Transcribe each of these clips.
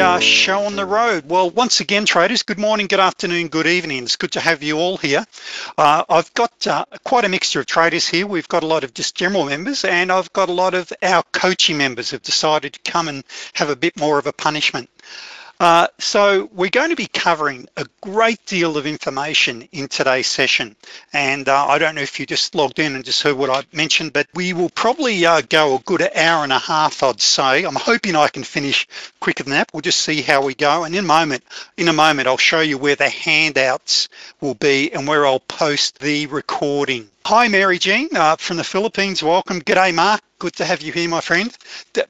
uh, show on the road. Well, once again, traders, good morning, good afternoon, good evening. It's good to have you all here. Uh, I've got uh, quite a mixture of traders here. We've got a lot of just general members and I've got a lot of our coaching members have decided to come and have a bit more of a punishment. Uh, so we're going to be covering a great deal of information in today's session. And uh, I don't know if you just logged in and just heard what I mentioned, but we will probably uh, go a good hour and a half, I'd say. I'm hoping I can finish quicker than that. We'll just see how we go. And in a moment, in a moment, I'll show you where the handouts will be and where I'll post the recording. Hi, Mary Jean uh, from the Philippines. Welcome. G'day, Mark. Good to have you here, my friend.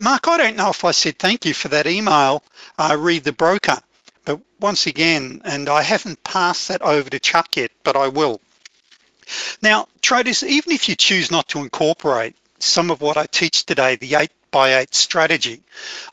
Mark, I don't know if I said thank you for that email, uh, read the broker, but once again, and I haven't passed that over to Chuck yet, but I will. Now, traders, even if you choose not to incorporate some of what I teach today, the eight by eight strategy,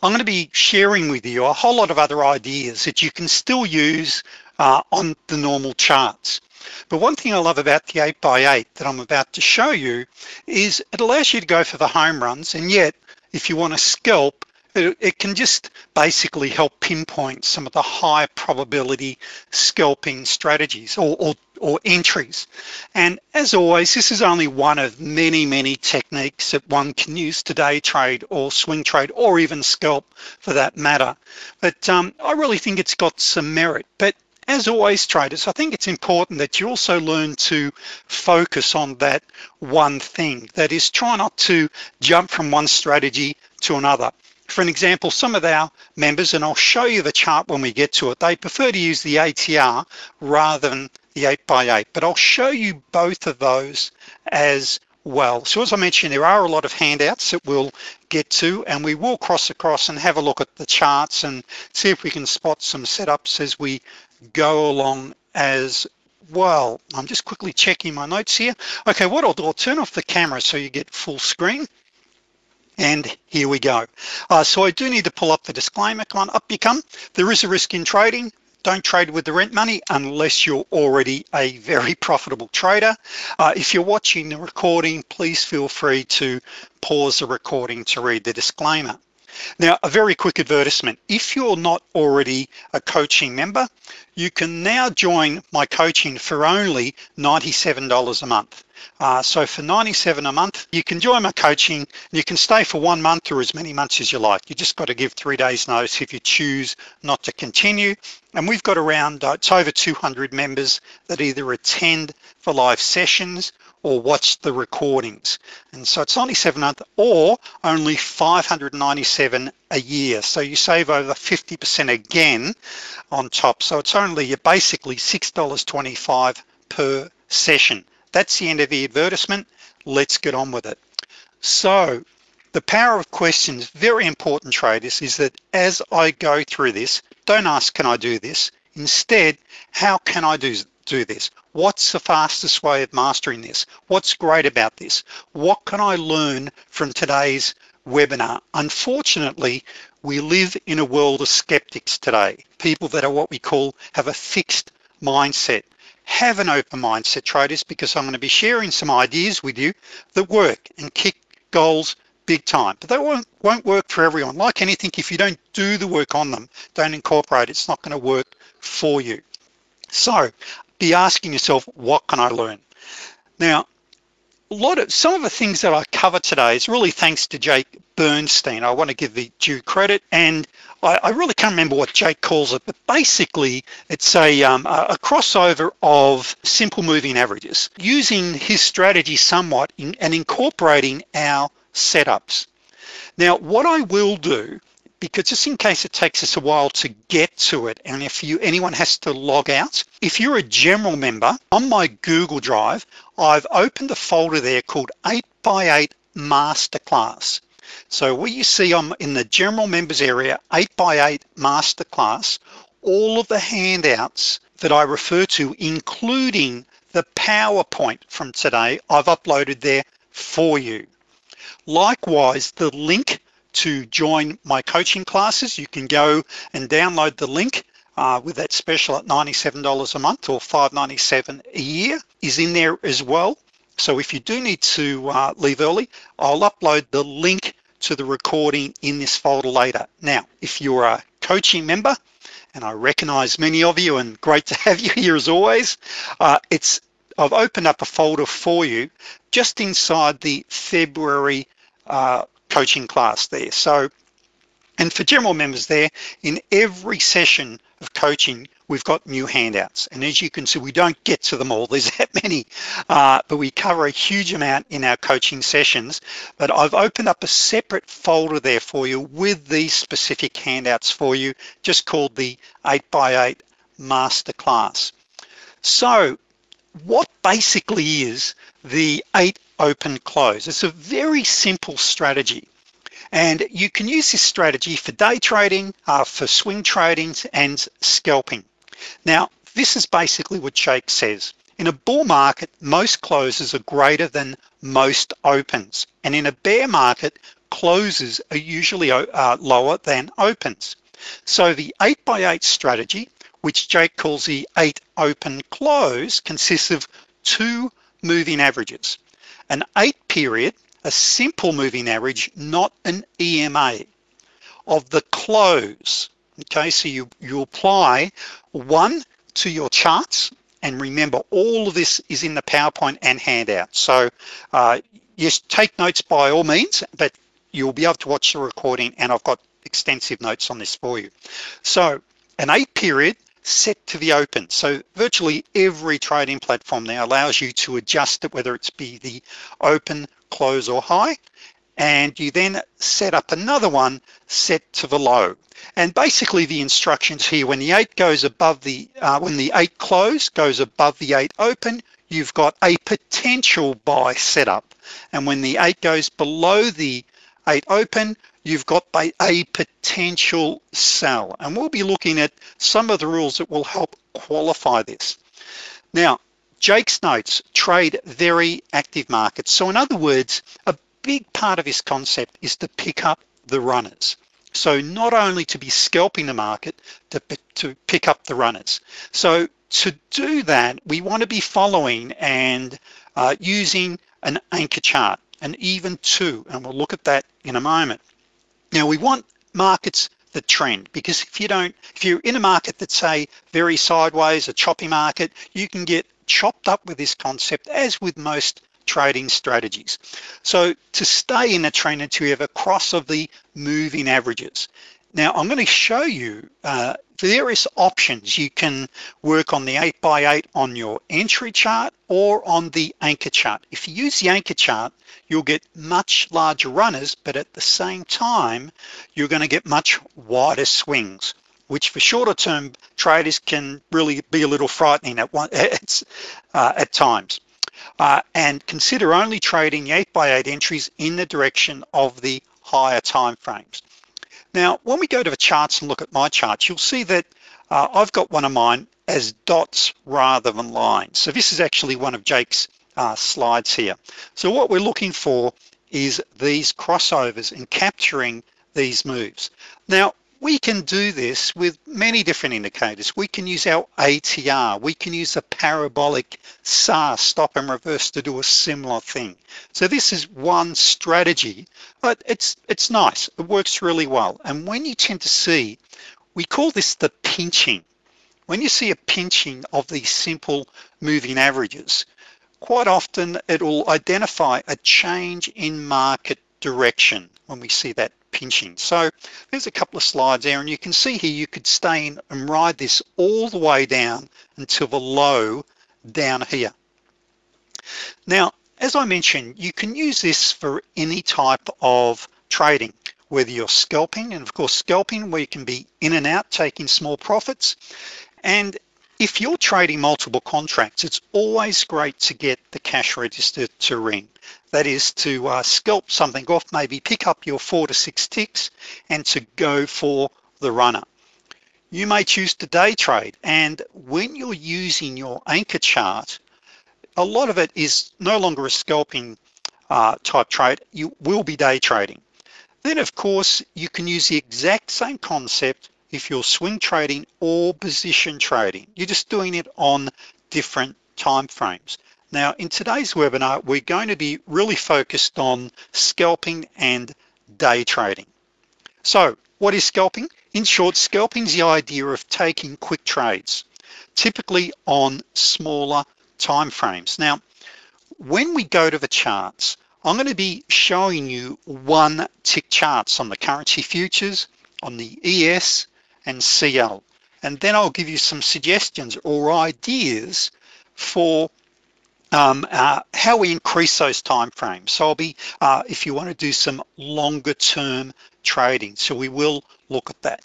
I'm going to be sharing with you a whole lot of other ideas that you can still use uh, on the normal charts. But one thing I love about the 8x8 that I'm about to show you is it allows you to go for the home runs and yet if you want to scalp, it, it can just basically help pinpoint some of the high probability scalping strategies or, or, or entries. And as always, this is only one of many, many techniques that one can use to day trade or swing trade or even scalp for that matter. But um, I really think it's got some merit. But as always traders, I think it's important that you also learn to focus on that one thing. That is try not to jump from one strategy to another. For an example, some of our members, and I'll show you the chart when we get to it, they prefer to use the ATR rather than the 8x8, but I'll show you both of those as well. So as I mentioned, there are a lot of handouts that we'll get to and we will cross across and have a look at the charts and see if we can spot some setups as we go along as well. I'm just quickly checking my notes here. Okay, what I'll do, I'll turn off the camera so you get full screen. And here we go. Uh, so I do need to pull up the disclaimer. Come on, up you come. There is a risk in trading. Don't trade with the rent money unless you're already a very profitable trader. Uh, if you're watching the recording, please feel free to pause the recording to read the disclaimer. Now, a very quick advertisement. If you're not already a coaching member, you can now join my coaching for only $97 a month. Uh, so for 97 a month, you can join my coaching. and You can stay for one month or as many months as you like. You just got to give three days notice if you choose not to continue. And we've got around, uh, it's over 200 members that either attend for live sessions or watch the recordings. And so it's only seven month or only 597 a year. So you save over 50% again on top. So it's only basically $6.25 per session. That's the end of the advertisement. Let's get on with it. So the power of questions, very important traders, is that as I go through this, don't ask, can I do this? Instead, how can I do, do this? What's the fastest way of mastering this? What's great about this? What can I learn from today's webinar? Unfortunately, we live in a world of skeptics today, people that are what we call have a fixed mindset. Have an open mindset traders because I'm gonna be sharing some ideas with you that work and kick goals big time, but they won't, won't work for everyone. Like anything, if you don't do the work on them, don't incorporate, it's not gonna work for you. So be asking yourself, what can I learn? Now, a lot of some of the things that I cover today is really thanks to Jake Bernstein. I want to give the due credit and I, I really can't remember what Jake calls it, but basically it's a, um, a crossover of simple moving averages using his strategy somewhat in, and incorporating our setups. Now, what I will do because just in case it takes us a while to get to it and if you anyone has to log out if you're a general member on my Google Drive I've opened a folder there called 8x8 Masterclass. So what you see on in the general members area 8x8 Masterclass all of the handouts that I refer to including the PowerPoint from today I've uploaded there for you. Likewise the link to join my coaching classes, you can go and download the link uh, with that special at $97 a month or 597 a year is in there as well. So if you do need to uh, leave early, I'll upload the link to the recording in this folder later. Now, if you're a coaching member, and I recognize many of you and great to have you here as always, uh, it's I've opened up a folder for you just inside the February uh, coaching class there. So, and for general members there, in every session of coaching, we've got new handouts. And as you can see, we don't get to them all, there's that many, uh, but we cover a huge amount in our coaching sessions. But I've opened up a separate folder there for you with these specific handouts for you, just called the 8x8 Masterclass. So what basically is the eight open close? It's a very simple strategy. And you can use this strategy for day trading, uh, for swing trading and scalping. Now, this is basically what Jake says. In a bull market, most closes are greater than most opens. And in a bear market, closes are usually uh, lower than opens. So the 8 by 8 strategy, which Jake calls the 8 open close, consists of two moving averages. An 8 period a simple moving average, not an EMA of the close. Okay, so you, you apply one to your charts and remember all of this is in the PowerPoint and handout. So uh, yes, take notes by all means, but you'll be able to watch the recording and I've got extensive notes on this for you. So an eight period set to the open. So virtually every trading platform now allows you to adjust it, whether it's be the open, close or high. And you then set up another one set to the low. And basically the instructions here, when the eight goes above the, uh, when the eight close goes above the eight open, you've got a potential buy setup. And when the eight goes below the eight open, you've got a potential sell. And we'll be looking at some of the rules that will help qualify this. Now, Jake's notes trade very active markets. So in other words, a big part of this concept is to pick up the runners. So not only to be scalping the market, to, to pick up the runners. So to do that, we want to be following and uh, using an anchor chart, and even two, and we'll look at that in a moment. Now we want markets that trend because if you don't, if you're in a market that's say very sideways, a choppy market, you can get chopped up with this concept as with most trading strategies. So to stay in a trend until you have a cross of the moving averages. Now I'm going to show you uh, various options. You can work on the 8 by 8 on your entry chart or on the anchor chart. If you use the anchor chart, you'll get much larger runners, but at the same time, you're going to get much wider swings which for shorter term traders can really be a little frightening at, one, uh, at times. Uh, and consider only trading the 8 by 8 entries in the direction of the higher time frames. Now, when we go to the charts and look at my charts, you'll see that uh, I've got one of mine as dots rather than lines. So this is actually one of Jake's uh, slides here. So what we're looking for is these crossovers and capturing these moves. Now, we can do this with many different indicators. We can use our ATR. We can use a parabolic SAR stop and reverse to do a similar thing. So this is one strategy, but it's, it's nice. It works really well. And when you tend to see, we call this the pinching. When you see a pinching of these simple moving averages, quite often it will identify a change in market direction when we see that pinching. So there's a couple of slides there and you can see here you could stay in and ride this all the way down until the low down here. Now, as I mentioned, you can use this for any type of trading, whether you're scalping, and of course scalping where you can be in and out taking small profits. And if you're trading multiple contracts, it's always great to get the cash register to ring. That is to uh, scalp something off, maybe pick up your four to six ticks and to go for the runner. You may choose to day trade and when you're using your anchor chart, a lot of it is no longer a scalping uh, type trade, you will be day trading. Then of course, you can use the exact same concept if you're swing trading or position trading. You're just doing it on different time frames. Now, in today's webinar, we're going to be really focused on scalping and day trading. So what is scalping? In short, scalping is the idea of taking quick trades, typically on smaller time frames. Now, when we go to the charts, I'm gonna be showing you one tick charts on the currency futures, on the ES and CL. And then I'll give you some suggestions or ideas for um, uh, how we increase those time frames. So I'll be, uh, if you want to do some longer term trading, so we will look at that.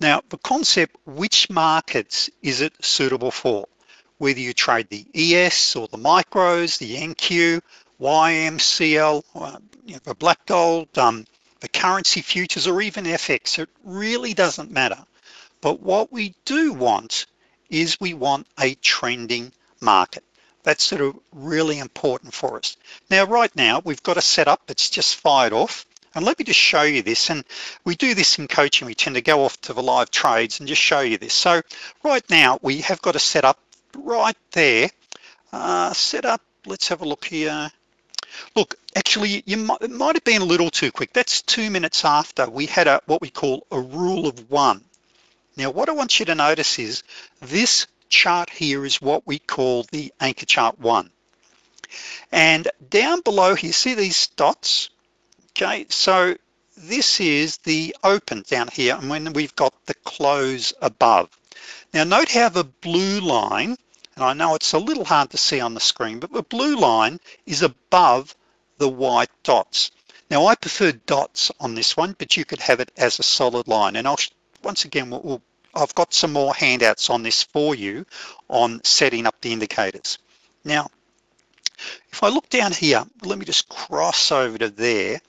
Now, the concept, which markets is it suitable for? Whether you trade the ES or the micros, the NQ, YMCL, uh, you know, the black gold, um, the currency futures, or even FX, it really doesn't matter. But what we do want is we want a trending market. That's sort of really important for us. Now, right now, we've got a setup that's just fired off. And let me just show you this. And we do this in coaching. We tend to go off to the live trades and just show you this. So right now, we have got a setup right there. Uh, set up, let's have a look here. Look, actually, you might, it might have been a little too quick. That's two minutes after we had a what we call a rule of one. Now, what I want you to notice is this chart here is what we call the anchor chart one. And down below here, see these dots? Okay, so this is the open down here and when we've got the close above. Now note how the blue line, and I know it's a little hard to see on the screen, but the blue line is above the white dots. Now I prefer dots on this one, but you could have it as a solid line. And I'll once again, we'll, we'll I've got some more handouts on this for you on setting up the indicators. Now, if I look down here, let me just cross over to there.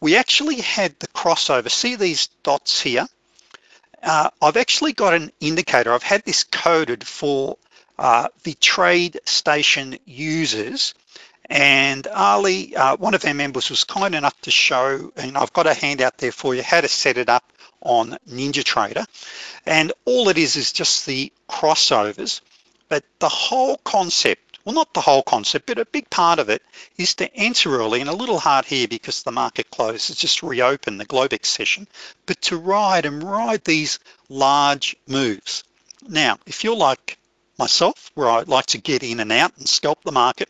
We actually had the crossover. See these dots here? Uh, I've actually got an indicator. I've had this coded for uh, the TradeStation users. And Ali, uh, one of our members was kind enough to show, and I've got a handout there for you, how to set it up on NinjaTrader. And all it is is just the crossovers. But the whole concept, well, not the whole concept, but a big part of it is to enter early and a little hard here because the market closed, it's just reopened the Globex session, but to ride and ride these large moves. Now, if you're like myself, where I like to get in and out and scalp the market,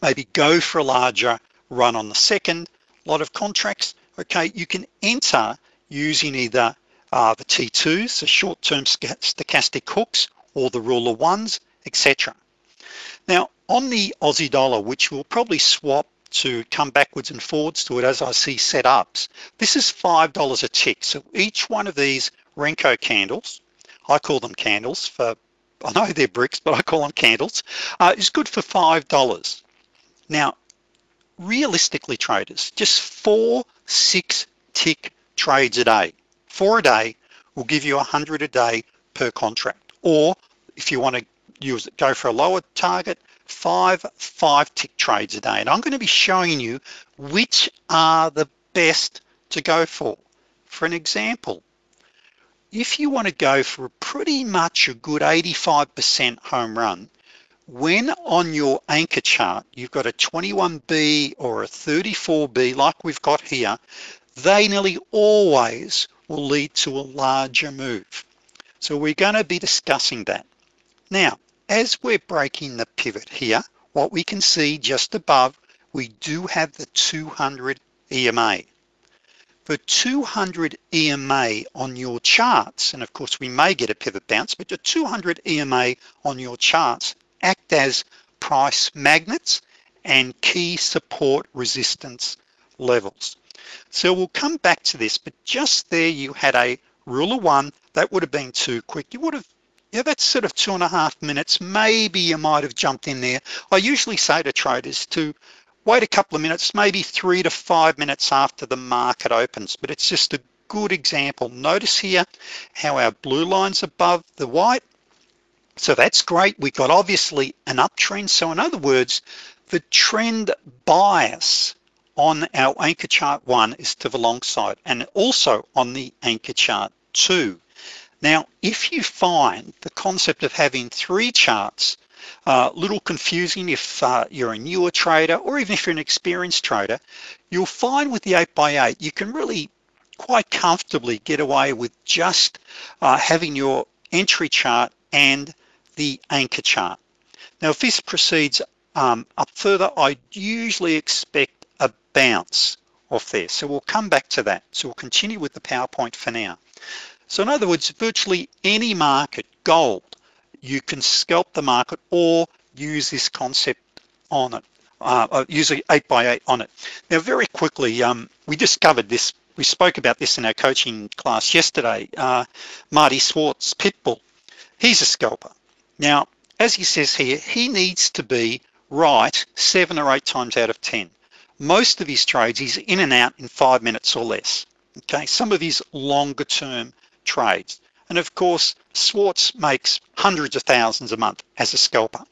maybe go for a larger run on the second, a lot of contracts, okay, you can enter using either uh, the T2s, the short-term stochastic hooks, or the rule of ones, etc. Now, on the Aussie dollar, which will probably swap to come backwards and forwards to it as I see setups, this is $5 a tick. So each one of these Renko candles, I call them candles for, I know they're bricks, but I call them candles, uh, is good for $5. Now, realistically traders, just four, six tick trades a day. Four a day will give you 100 a day per contract. Or if you want to use it, go for a lower target, five five tick trades a day. And I'm going to be showing you which are the best to go for. For an example, if you want to go for a pretty much a good 85% home run, when on your anchor chart, you've got a 21B or a 34B like we've got here, they nearly always will lead to a larger move. So we're going to be discussing that. Now, as we're breaking the pivot here, what we can see just above, we do have the 200 EMA. For 200 EMA on your charts, and of course we may get a pivot bounce, but the 200 EMA on your charts act as price magnets and key support resistance levels. So we'll come back to this, but just there you had a rule of one, that would have been too quick. You would have, yeah, that's sort of two and a half minutes. Maybe you might have jumped in there. I usually say to traders to wait a couple of minutes, maybe three to five minutes after the market opens, but it's just a good example. Notice here how our blue line's above the white. So that's great. We've got obviously an uptrend. So in other words, the trend bias on our anchor chart one is to the long side and also on the anchor chart two. Now, if you find the concept of having three charts a uh, little confusing if uh, you're a newer trader or even if you're an experienced trader, you'll find with the 8x8, you can really quite comfortably get away with just uh, having your entry chart and the anchor chart. Now, if this proceeds um, up further, I usually expect a bounce off there. So we'll come back to that. So we'll continue with the PowerPoint for now. So in other words, virtually any market, gold, you can scalp the market or use this concept on it, uh, uh usually 8 by 8 on it. Now very quickly, um, we discovered this, we spoke about this in our coaching class yesterday, uh, Marty Schwartz, Pitbull, he's a scalper. Now, as he says here, he needs to be right seven or eight times out of 10. Most of his trades, he's in and out in five minutes or less. Okay, some of his longer term trades. And of course, Schwartz makes hundreds of thousands a month as a scalper.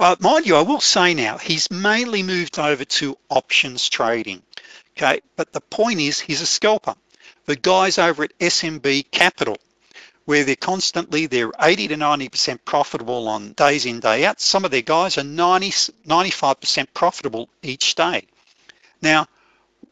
Well, mind you, I will say now, he's mainly moved over to options trading. Okay, but the point is, he's a scalper. The guys over at SMB Capital, where they're constantly, they're 80 to 90% profitable on days in, day out. Some of their guys are 90, 95% profitable each day. Now,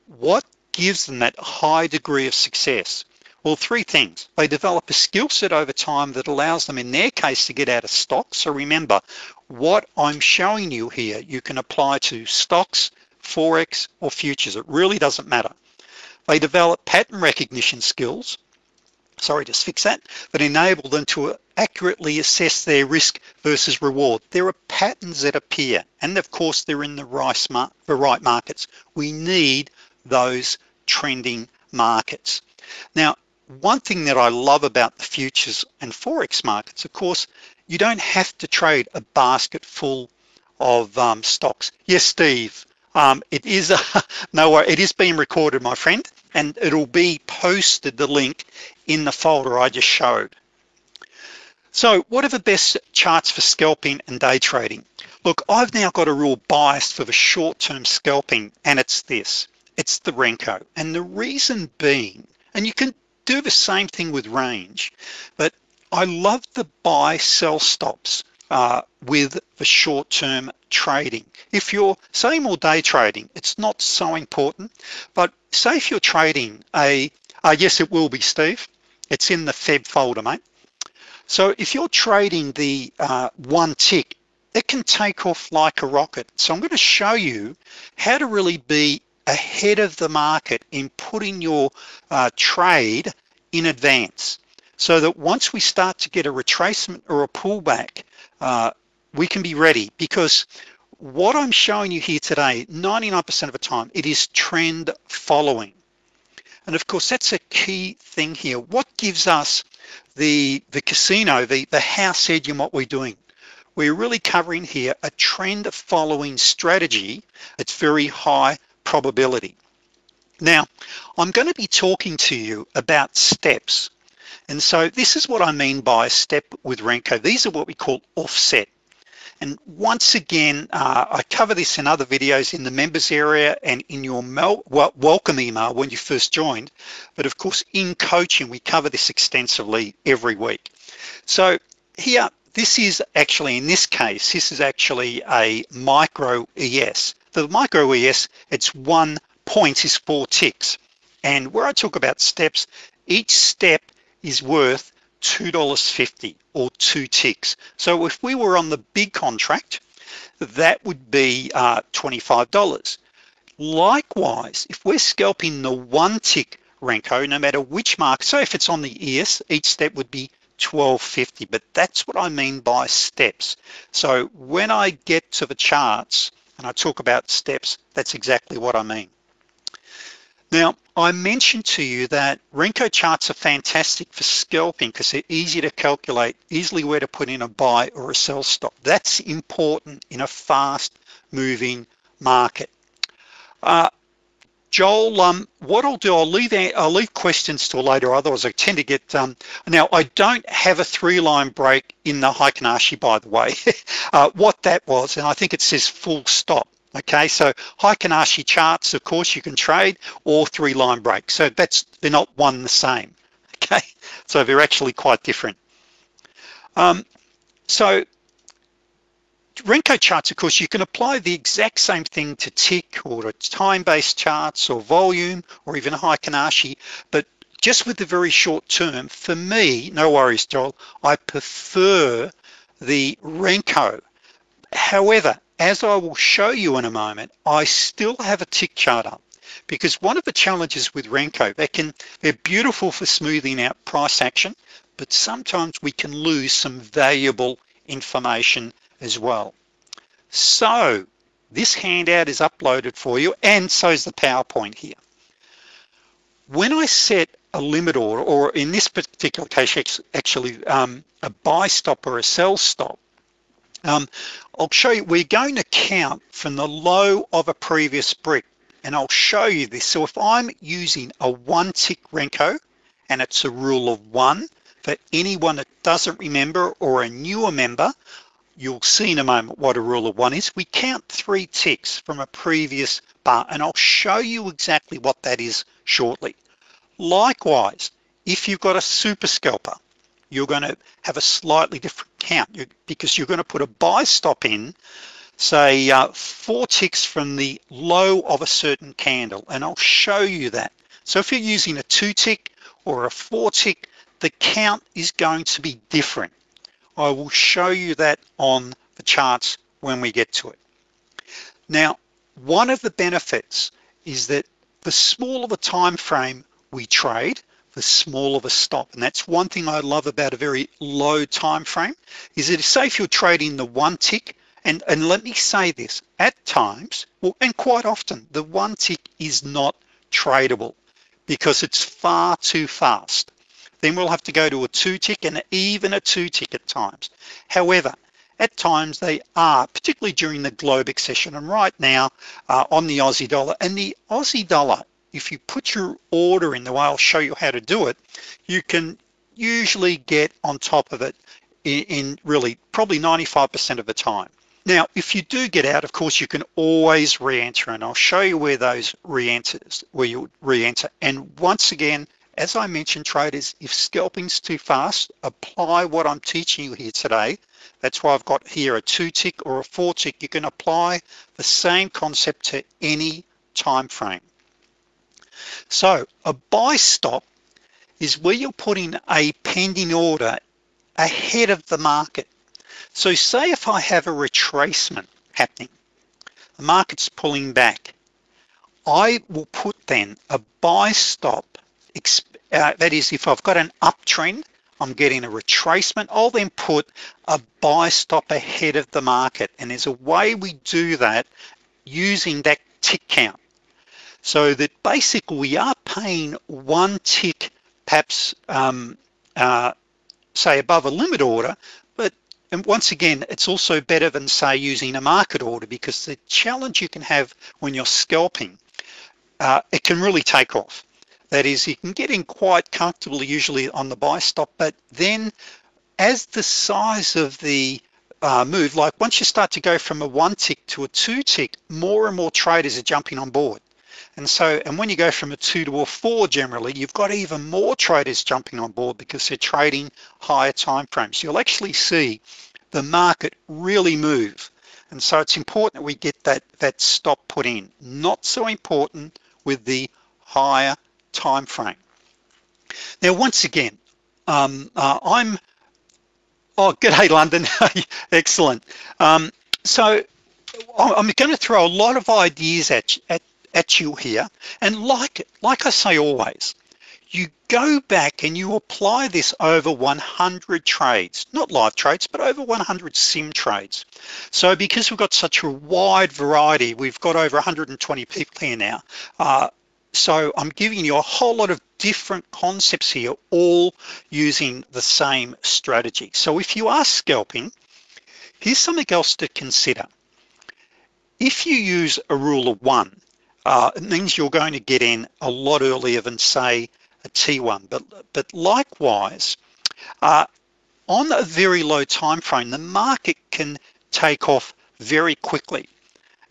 what gives them that high degree of success? Well, three things. They develop a skill set over time that allows them, in their case, to get out of stocks. So remember, what I'm showing you here, you can apply to stocks, Forex, or futures. It really doesn't matter. They develop pattern recognition skills, sorry, just fix that, that enable them to accurately assess their risk versus reward. There are patterns that appear, and of course, they're in the right, the right markets. We need those trending markets. Now, one thing that I love about the futures and Forex markets, of course, you don't have to trade a basket full of um, stocks. Yes, Steve, um, it is a, no, it is being recorded, my friend, and it'll be posted, the link, in the folder I just showed. So what are the best charts for scalping and day trading? Look, I've now got a real bias for the short-term scalping, and it's this. It's the Renko. And the reason being, and you can do the same thing with range, but I love the buy sell stops uh, with the short-term trading. If you're say more day trading, it's not so important, but say if you're trading a, uh, yes, it will be Steve, it's in the Feb folder, mate. So if you're trading the uh, one tick, it can take off like a rocket. So I'm gonna show you how to really be ahead of the market in putting your uh, trade in advance so that once we start to get a retracement or a pullback, uh, we can be ready because what I'm showing you here today, 99% of the time, it is trend following. And of course, that's a key thing here. What gives us the, the casino, the, the house edge in what we're doing? We're really covering here a trend following strategy. It's very high probability. Now, I'm going to be talking to you about steps. And so this is what I mean by a step with Renko. These are what we call offset. And once again, uh, I cover this in other videos in the members area and in your welcome email when you first joined. But of course, in coaching, we cover this extensively every week. So here, this is actually, in this case, this is actually a micro ES. The micro ES, it's one point is four ticks. And where I talk about steps, each step is worth $2.50 or two ticks. So if we were on the big contract, that would be uh, $25. Likewise, if we're scalping the one tick Renko, no matter which mark, so if it's on the ES, each step would be 1250, but that's what I mean by steps. So when I get to the charts and I talk about steps, that's exactly what I mean. Now, I mentioned to you that Renko charts are fantastic for scalping because they're easy to calculate, easily where to put in a buy or a sell stop. That's important in a fast moving market. Uh, Joel, um, what I'll do, I'll leave I'll leave questions till later. Otherwise, I tend to get. Um, now, I don't have a three-line break in the Heikin Ashi, by the way. uh, what that was, and I think it says full stop. Okay, so Heikin Kanashi charts, of course, you can trade or three line breaks. So that's they're not one the same. Okay, so they're actually quite different. Um, so Renko charts, of course, you can apply the exact same thing to tick or to time-based charts or volume or even Heikin-Ashi, but just with the very short term, for me, no worries, Joel, I prefer the Renko. However, as I will show you in a moment, I still have a tick chart up because one of the challenges with Renko, they can, they're beautiful for smoothing out price action, but sometimes we can lose some valuable information as well. So this handout is uploaded for you and so is the PowerPoint here. When I set a limit order, or in this particular case, actually um, a buy stop or a sell stop, um, I'll show you, we're going to count from the low of a previous brick and I'll show you this. So if I'm using a one tick Renko and it's a rule of one, for anyone that doesn't remember or a newer member, you'll see in a moment what a rule of one is. We count three ticks from a previous bar and I'll show you exactly what that is shortly. Likewise, if you've got a super scalper, you're going to have a slightly different count. Because you're going to put a buy stop in say uh, four ticks from the low of a certain candle and I'll show you that. So if you're using a two tick or a four tick the count is going to be different. I will show you that on the charts when we get to it. Now one of the benefits is that the smaller the time frame we trade the small of a stop and that's one thing I love about a very low time frame is that say if you're trading the one tick and, and let me say this, at times, well, and quite often, the one tick is not tradable because it's far too fast. Then we'll have to go to a two tick and even a two tick at times. However, at times they are, particularly during the Globex session and right now uh, on the Aussie dollar and the Aussie dollar, if you put your order in the way I'll show you how to do it, you can usually get on top of it in, in really probably 95% of the time. Now, if you do get out, of course, you can always re-enter and I'll show you where those re-enters, where you re-enter. And once again, as I mentioned, traders, if scalping's too fast, apply what I'm teaching you here today. That's why I've got here a two tick or a four tick. You can apply the same concept to any time frame. So a buy stop is where you're putting a pending order ahead of the market. So say if I have a retracement happening, the market's pulling back, I will put then a buy stop, uh, that is if I've got an uptrend, I'm getting a retracement, I'll then put a buy stop ahead of the market. And there's a way we do that using that tick count. So that basically we are paying one tick, perhaps um, uh, say above a limit order, but and once again, it's also better than say using a market order because the challenge you can have when you're scalping, uh, it can really take off. That is, you can get in quite comfortably usually on the buy stop, but then as the size of the uh, move, like once you start to go from a one tick to a two tick, more and more traders are jumping on board. And so, and when you go from a two to a four generally, you've got even more traders jumping on board because they're trading higher time frames. You'll actually see the market really move. And so it's important that we get that, that stop put in. Not so important with the higher time frame. Now, once again, um, uh, I'm, oh, good day, London. Excellent. Um, so I'm going to throw a lot of ideas at, at at you here. And like, like I say always, you go back and you apply this over 100 trades, not live trades, but over 100 sim trades. So because we've got such a wide variety, we've got over 120 people here now. Uh, so I'm giving you a whole lot of different concepts here, all using the same strategy. So if you are scalping, here's something else to consider. If you use a rule of one, uh, it means you're going to get in a lot earlier than say a T1. But, but likewise, uh, on a very low time frame, the market can take off very quickly.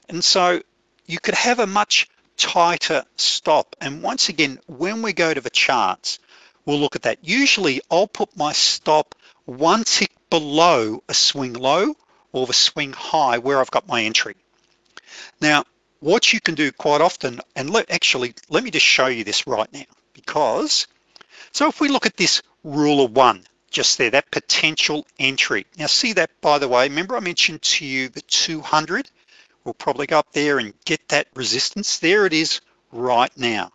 And so you could have a much tighter stop. And once again, when we go to the charts, we'll look at that. Usually I'll put my stop one tick below a swing low or the swing high where I've got my entry. Now, what you can do quite often, and let, actually, let me just show you this right now, because, so if we look at this rule of one, just there, that potential entry. Now see that, by the way, remember I mentioned to you the 200? We'll probably go up there and get that resistance. There it is right now.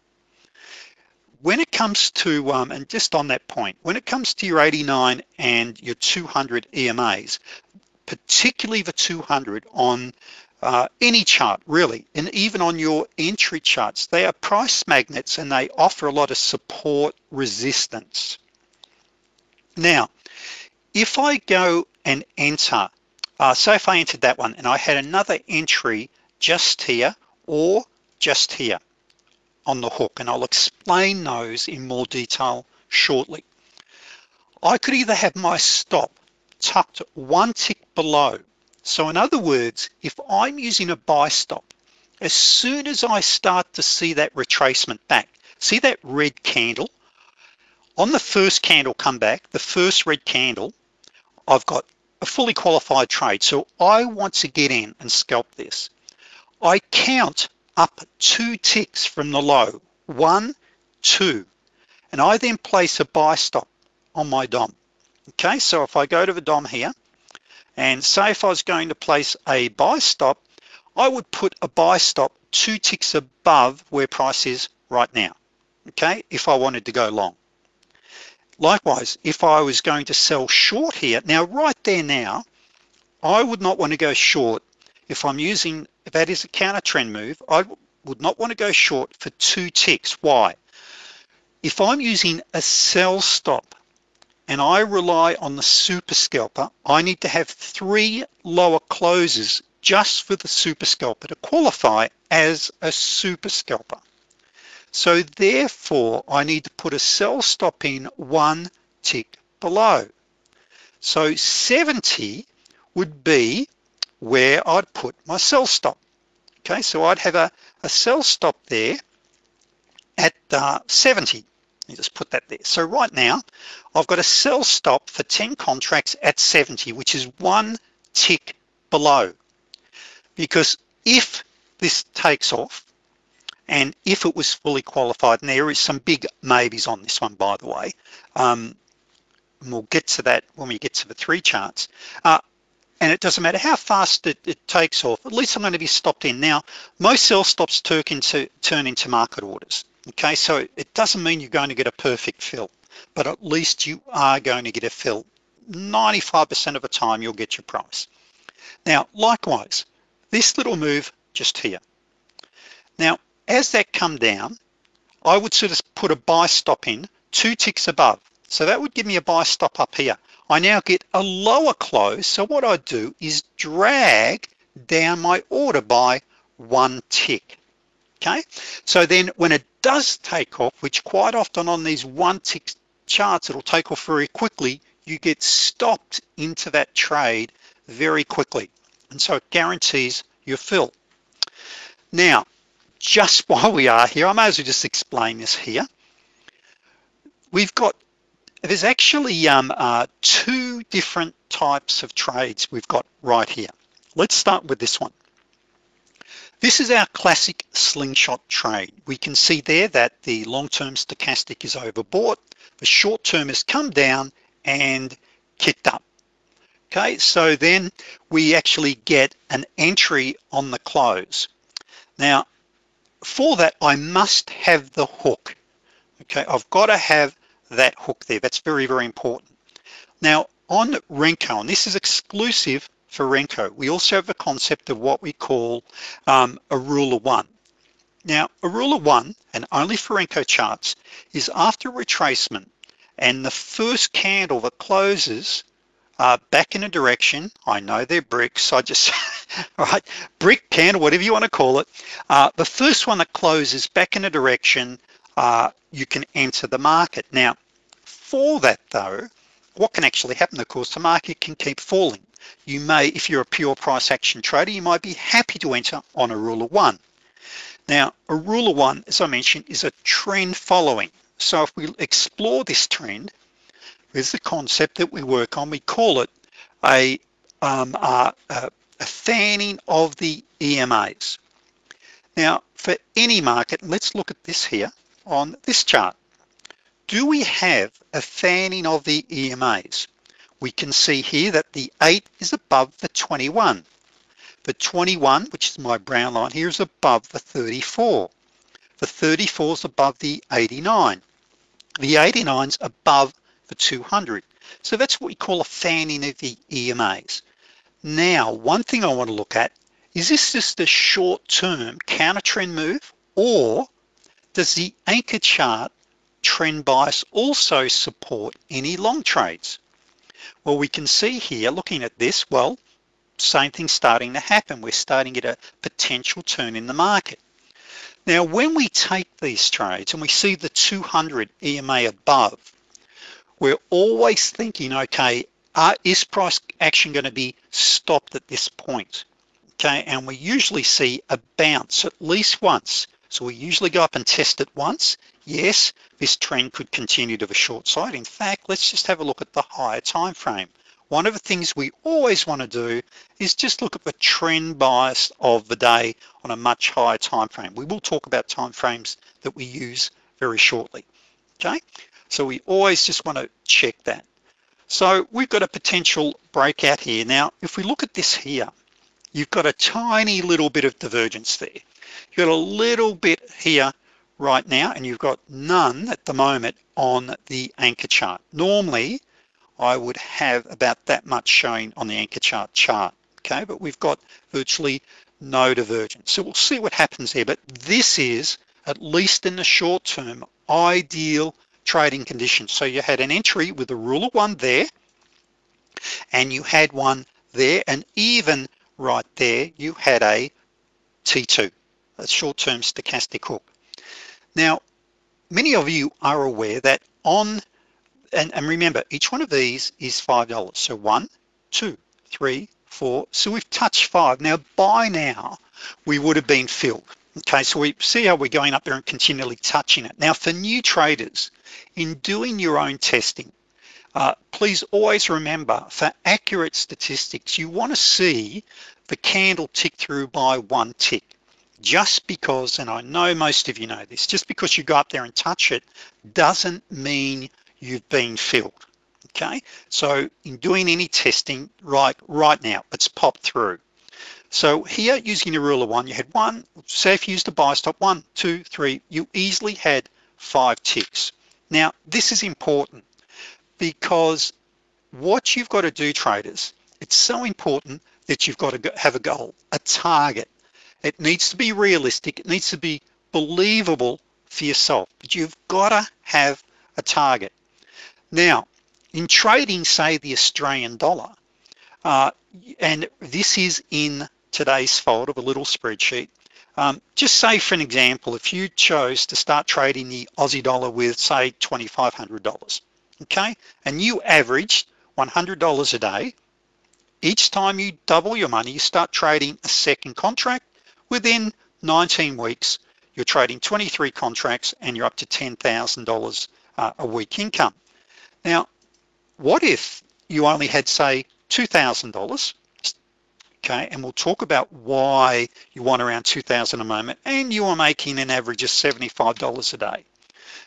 When it comes to, um, and just on that point, when it comes to your 89 and your 200 EMAs, particularly the 200 on uh, any chart really, and even on your entry charts, they are price magnets and they offer a lot of support resistance. Now, if I go and enter, uh, so if I entered that one and I had another entry just here or just here on the hook, and I'll explain those in more detail shortly. I could either have my stop tucked one tick below. So in other words, if I'm using a buy stop, as soon as I start to see that retracement back, see that red candle, on the first candle come back, the first red candle, I've got a fully qualified trade. So I want to get in and scalp this. I count up two ticks from the low, one, two, and I then place a buy stop on my DOM. Okay, so if I go to the DOM here, and say if I was going to place a buy stop, I would put a buy stop two ticks above where price is right now, okay, if I wanted to go long. Likewise, if I was going to sell short here, now right there now, I would not want to go short if I'm using, if that is a counter trend move, I would not want to go short for two ticks. Why? If I'm using a sell stop and I rely on the super scalper, I need to have three lower closes just for the super scalper to qualify as a super scalper. So therefore, I need to put a sell stop in one tick below. So 70 would be where I'd put my sell stop. Okay, so I'd have a, a sell stop there at uh, 70. You just put that there. So right now, I've got a sell stop for 10 contracts at 70, which is one tick below. Because if this takes off, and if it was fully qualified, and there is some big maybes on this one, by the way, um, we'll get to that when we get to the three charts. Uh, and it doesn't matter how fast it, it, takes off, at least I'm going to be stopped in. Now, most sell stops turn into, turn into market orders. Okay, so it doesn't mean you're going to get a perfect fill, but at least you are going to get a fill. 95% of the time you'll get your price. Now, likewise, this little move just here. Now, as that come down, I would sort of put a buy stop in two ticks above. So that would give me a buy stop up here. I now get a lower close. So what I do is drag down my order by one tick. Okay, so then when it does take off, which quite often on these one tick charts, it'll take off very quickly, you get stopped into that trade very quickly. And so it guarantees your fill. Now, just while we are here, I may as well just explain this here. We've got, there's actually um, uh, two different types of trades we've got right here. Let's start with this one. This is our classic slingshot trade. We can see there that the long-term stochastic is overbought, the short-term has come down and kicked up. Okay, so then we actually get an entry on the close. Now, for that, I must have the hook. Okay, I've got to have that hook there. That's very, very important. Now, on Renko, and this is exclusive for Renko, we also have a concept of what we call um, a rule of one. Now, a rule of one, and only for Renko charts, is after retracement and the first candle that closes uh, back in a direction. I know they're bricks. I just, all right, brick candle, whatever you want to call it. Uh, the first one that closes back in a direction, uh, you can enter the market. Now, for that though, what can actually happen? Of course, the market can keep falling. You may, if you're a pure price action trader, you might be happy to enter on a rule of one. Now, a rule of one, as I mentioned, is a trend following. So if we explore this trend, is the concept that we work on. We call it a um, are uh, a fanning of the EMAs. Now, for any market, let's look at this here on this chart. Do we have a fanning of the EMAs? We can see here that the 8 is above the 21. The 21, which is my brown line here, is above the 34. The 34 is above the 89. The 89 is above the 200. So that's what we call a fanning of the EMAs. Now, one thing I want to look at, is this just a short-term counter trend move or does the anchor chart trend bias also support any long trades? Well, we can see here looking at this, well, same thing starting to happen. We're starting at a potential turn in the market. Now, when we take these trades and we see the 200 EMA above, we're always thinking, okay, is price action going to be stopped at this point? Okay, and we usually see a bounce at least once. So we usually go up and test it once. Yes, this trend could continue to the short side. In fact, let's just have a look at the higher time frame. One of the things we always want to do is just look at the trend bias of the day on a much higher time frame. We will talk about time frames that we use very shortly. Okay, so we always just want to check that. So we've got a potential breakout here. Now, if we look at this here, you've got a tiny little bit of divergence there. You've got a little bit here right now, and you've got none at the moment on the anchor chart. Normally, I would have about that much showing on the anchor chart chart, okay? But we've got virtually no divergence. So we'll see what happens there. But this is, at least in the short term, ideal trading conditions. So you had an entry with a rule of one there, and you had one there, and even right there, you had a T2, a short-term stochastic hook. Now, many of you are aware that on and, and remember, each one of these is $5. So one, two, three, four. So we've touched five. Now, by now, we would have been filled. Okay, so we see how we're going up there and continually touching it. Now, for new traders, in doing your own testing, uh, please always remember, for accurate statistics, you want to see the candle tick through by one tick. Just because, and I know most of you know this, just because you go up there and touch it doesn't mean you've been filled. Okay, so in doing any testing right right now, let's pop through. So here using a rule of one, you had one, say if you used a buy stop, one, two, three, you easily had five ticks. Now, this is important because what you've got to do, traders, it's so important that you've got to have a goal, a target. It needs to be realistic. It needs to be believable for yourself, but you've got to have a target. Now, in trading, say the Australian dollar, uh, and this is in today's folder, of a little spreadsheet. Um, just say for an example, if you chose to start trading the Aussie dollar with say $2,500, okay? And you averaged $100 a day, each time you double your money, you start trading a second contract. Within 19 weeks, you're trading 23 contracts and you're up to $10,000 uh, a week income. Now, what if you only had, say, $2,000? Okay, and we'll talk about why you want around 2,000 a moment, and you are making an average of $75 a day.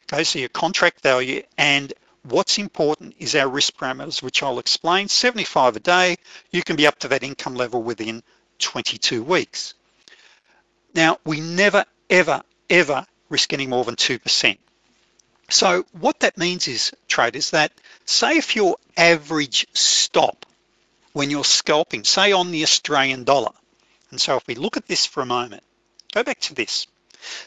Okay, so your contract value and what's important is our risk parameters, which I'll explain. 75 a day, you can be up to that income level within 22 weeks. Now, we never, ever, ever risk any more than 2%. So what that means is, traders, that say if your average stop when you're scalping, say on the Australian dollar, and so if we look at this for a moment, go back to this,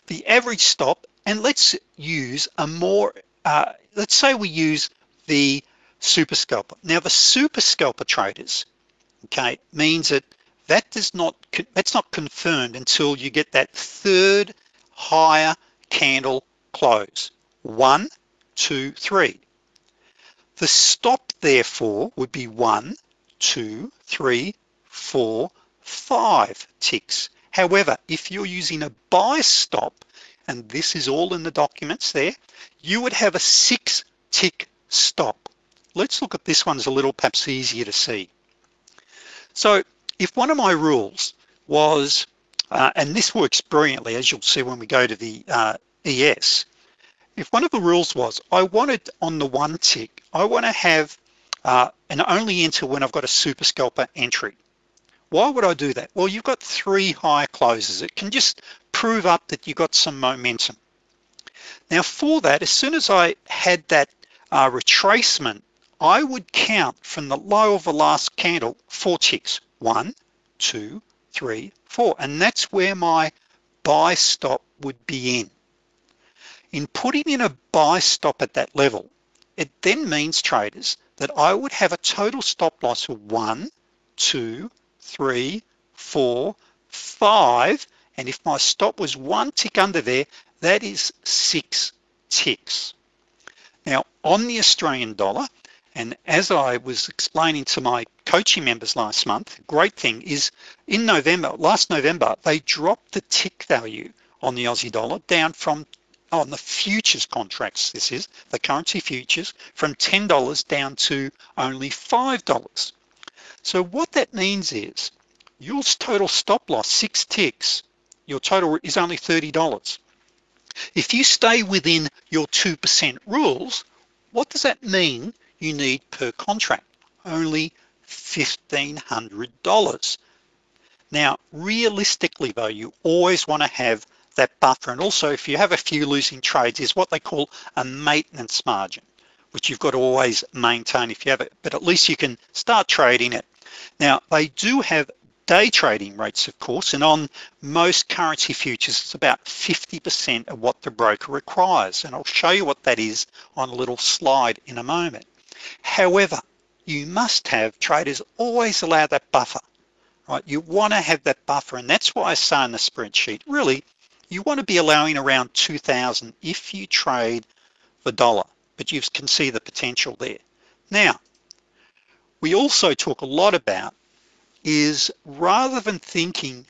the average stop, and let's use a more, uh, let's say we use the super scalper. Now the super scalper traders, okay, means that that does not, that's not confirmed until you get that third higher candle close one, two, three. The stop therefore would be one, two, three, four, five ticks. However, if you're using a buy stop, and this is all in the documents there, you would have a six tick stop. Let's look at this one's a little perhaps easier to see. So if one of my rules was, uh, and this works brilliantly, as you'll see when we go to the uh, ES, if one of the rules was, I wanted on the one tick, I wanna have uh, and only enter when I've got a super scalper entry. Why would I do that? Well, you've got three higher closes. It can just prove up that you've got some momentum. Now for that, as soon as I had that uh, retracement, I would count from the low of the last candle four ticks. One, two, three, four. And that's where my buy stop would be in. In putting in a buy stop at that level, it then means traders that I would have a total stop loss of one, two, three, four, five, and if my stop was one tick under there, that is six ticks. Now on the Australian dollar, and as I was explaining to my coaching members last month, great thing is in November, last November, they dropped the tick value on the Aussie dollar down from on the futures contracts, this is the currency futures from $10 down to only $5. So what that means is your total stop loss, six ticks, your total is only $30. If you stay within your 2% rules, what does that mean you need per contract? Only $1,500. Now, realistically though, you always wanna have that buffer. And also if you have a few losing trades is what they call a maintenance margin, which you've got to always maintain if you have it, but at least you can start trading it. Now they do have day trading rates, of course, and on most currency futures, it's about 50% of what the broker requires. And I'll show you what that is on a little slide in a moment. However, you must have traders always allow that buffer, right? You wanna have that buffer, and that's why I say in the spreadsheet, really, you want to be allowing around 2000 if you trade the dollar, but you can see the potential there. Now, we also talk a lot about is rather than thinking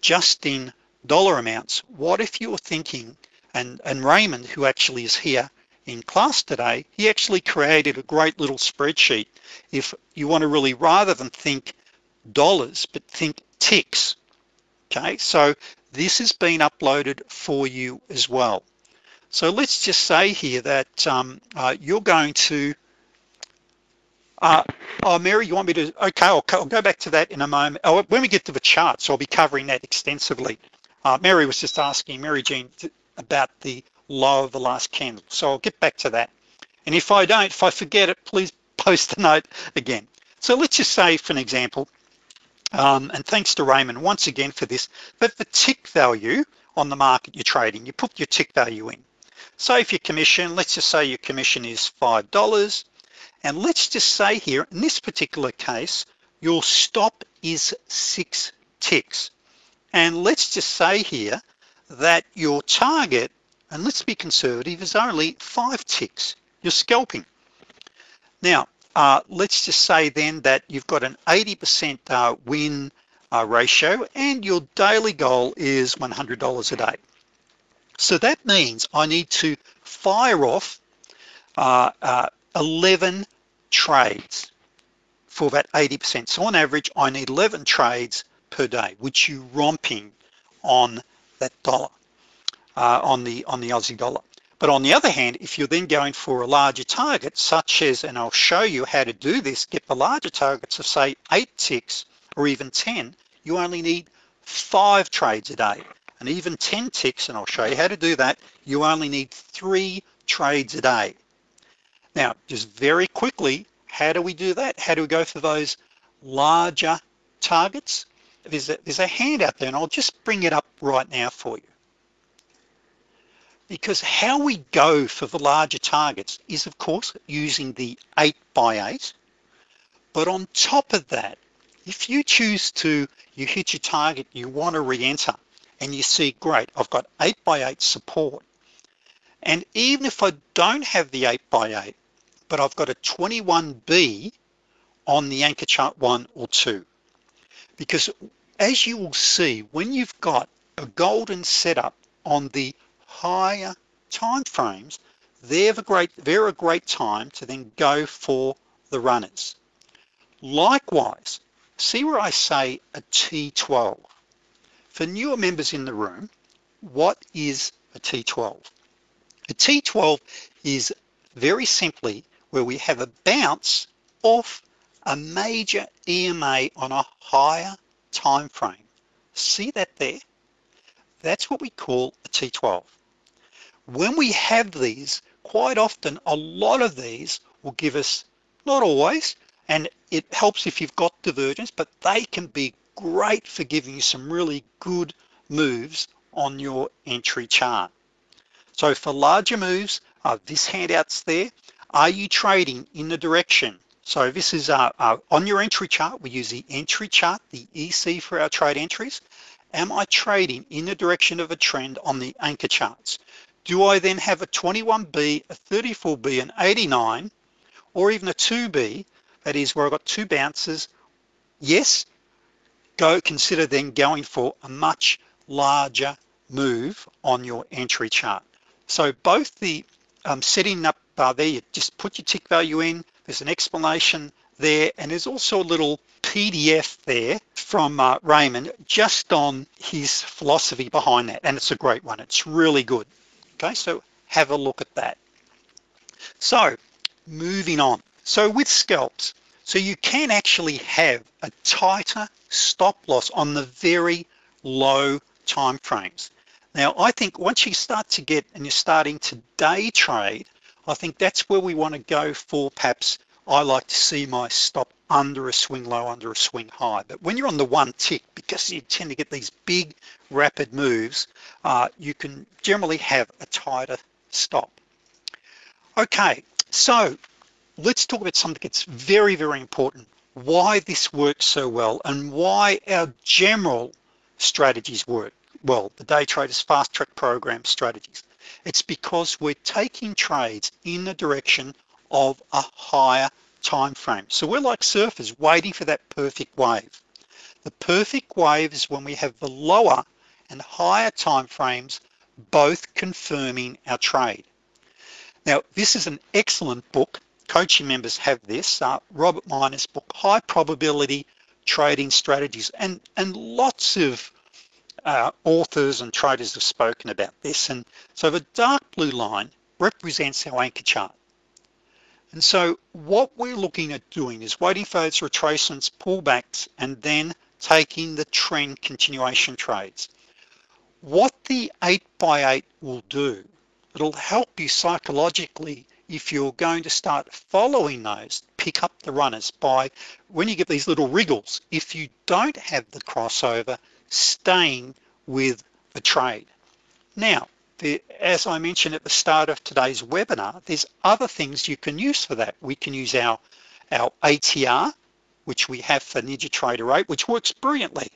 just in dollar amounts, what if you're thinking, and, and Raymond, who actually is here in class today, he actually created a great little spreadsheet. If you want to really, rather than think dollars, but think ticks, okay? So this has been uploaded for you as well. So let's just say here that um, uh, you're going to, uh, oh, Mary, you want me to, okay, I'll, I'll, go back to that in a moment. Oh, when we get to the charts, I'll be covering that extensively. Uh, Mary was just asking, Mary Jean, about the low of the last candle. So I'll get back to that. And if I don't, if I forget it, please post the note again. So let's just say, for an example, um, and thanks to Raymond once again for this, but the tick value on the market you're trading, you put your tick value in. So if your commission, let's just say your commission is $5, and let's just say here, in this particular case, your stop is six ticks. And let's just say here that your target, and let's be conservative, is only five ticks. You're scalping. Now, uh, let's just say then that you've got an 80% uh, win uh, ratio and your daily goal is $100 a day. So that means I need to fire off uh, uh, 11 trades for that 80%. So on average, I need 11 trades per day, which you romping on that dollar, uh, on the on the Aussie dollar. But on the other hand, if you're then going for a larger target, such as, and I'll show you how to do this, get the larger targets of say eight ticks or even 10, you only need five trades a day. And even 10 ticks, and I'll show you how to do that, you only need three trades a day. Now, just very quickly, how do we do that? How do we go for those larger targets? There's a, there's a hand out there, and I'll just bring it up right now for you because how we go for the larger targets is of course using the 8 by 8 but on top of that if you choose to you hit your target you want to re-enter and you see great I've got 8 by 8 support. And even if I don't have the 8 by 8 but I've got a 21B on the anchor chart 1 or 2 because as you will see when you've got a golden setup on the higher time frames, they're a great, they're a great time to then go for the runners. Likewise, see where I say a T12. For newer members in the room, what is a T12? A T12 is very simply where we have a bounce off a major EMA on a higher time frame. See that there? That's what we call a T12. When we have these, quite often a lot of these will give us, not always, and it helps if you've got divergence, but they can be great for giving you some really good moves on your entry chart. So for larger moves, uh, this handout's there. Are you trading in the direction? So this is uh, uh, on your entry chart, we use the entry chart, the EC for our trade entries. Am I trading in the direction of a trend on the anchor charts? Do I then have a 21B, a 34B, an 89, or even a 2B, that is where I've got two bounces? Yes, go consider then going for a much larger move on your entry chart. So both the um, setting up uh, there, you just put your tick value in, there's an explanation there, and there's also a little PDF there from uh, Raymond just on his philosophy behind that, and it's a great one. It's really good. Okay, so have a look at that. So moving on. So with scalps, so you can actually have a tighter stop loss on the very low time frames. Now, I think once you start to get and you're starting to day trade, I think that's where we want to go for perhaps I like to see my stop under a swing low, under a swing high. But when you're on the one tick, because you tend to get these big rapid moves, uh, you can generally have a tighter stop. Okay, so let's talk about something that's very, very important, why this works so well and why our general strategies work well, the day traders fast track program strategies. It's because we're taking trades in the direction of a higher time frame. So we're like surfers waiting for that perfect wave. The perfect wave is when we have the lower and higher time frames both confirming our trade. Now, this is an excellent book. Coaching members have this, uh, Robert Miner's book, High Probability Trading Strategies, and, and lots of uh, authors and traders have spoken about this. And so the dark blue line represents our anchor chart. And so what we're looking at doing is waiting for those retracements, pullbacks, and then taking the trend continuation trades. What the 8x8 will do, it'll help you psychologically if you're going to start following those, pick up the runners by, when you get these little wriggles, if you don't have the crossover, staying with the trade. Now, the, as I mentioned at the start of today's webinar, there's other things you can use for that. We can use our, our ATR, which we have for NinjaTrader 8, which works brilliantly.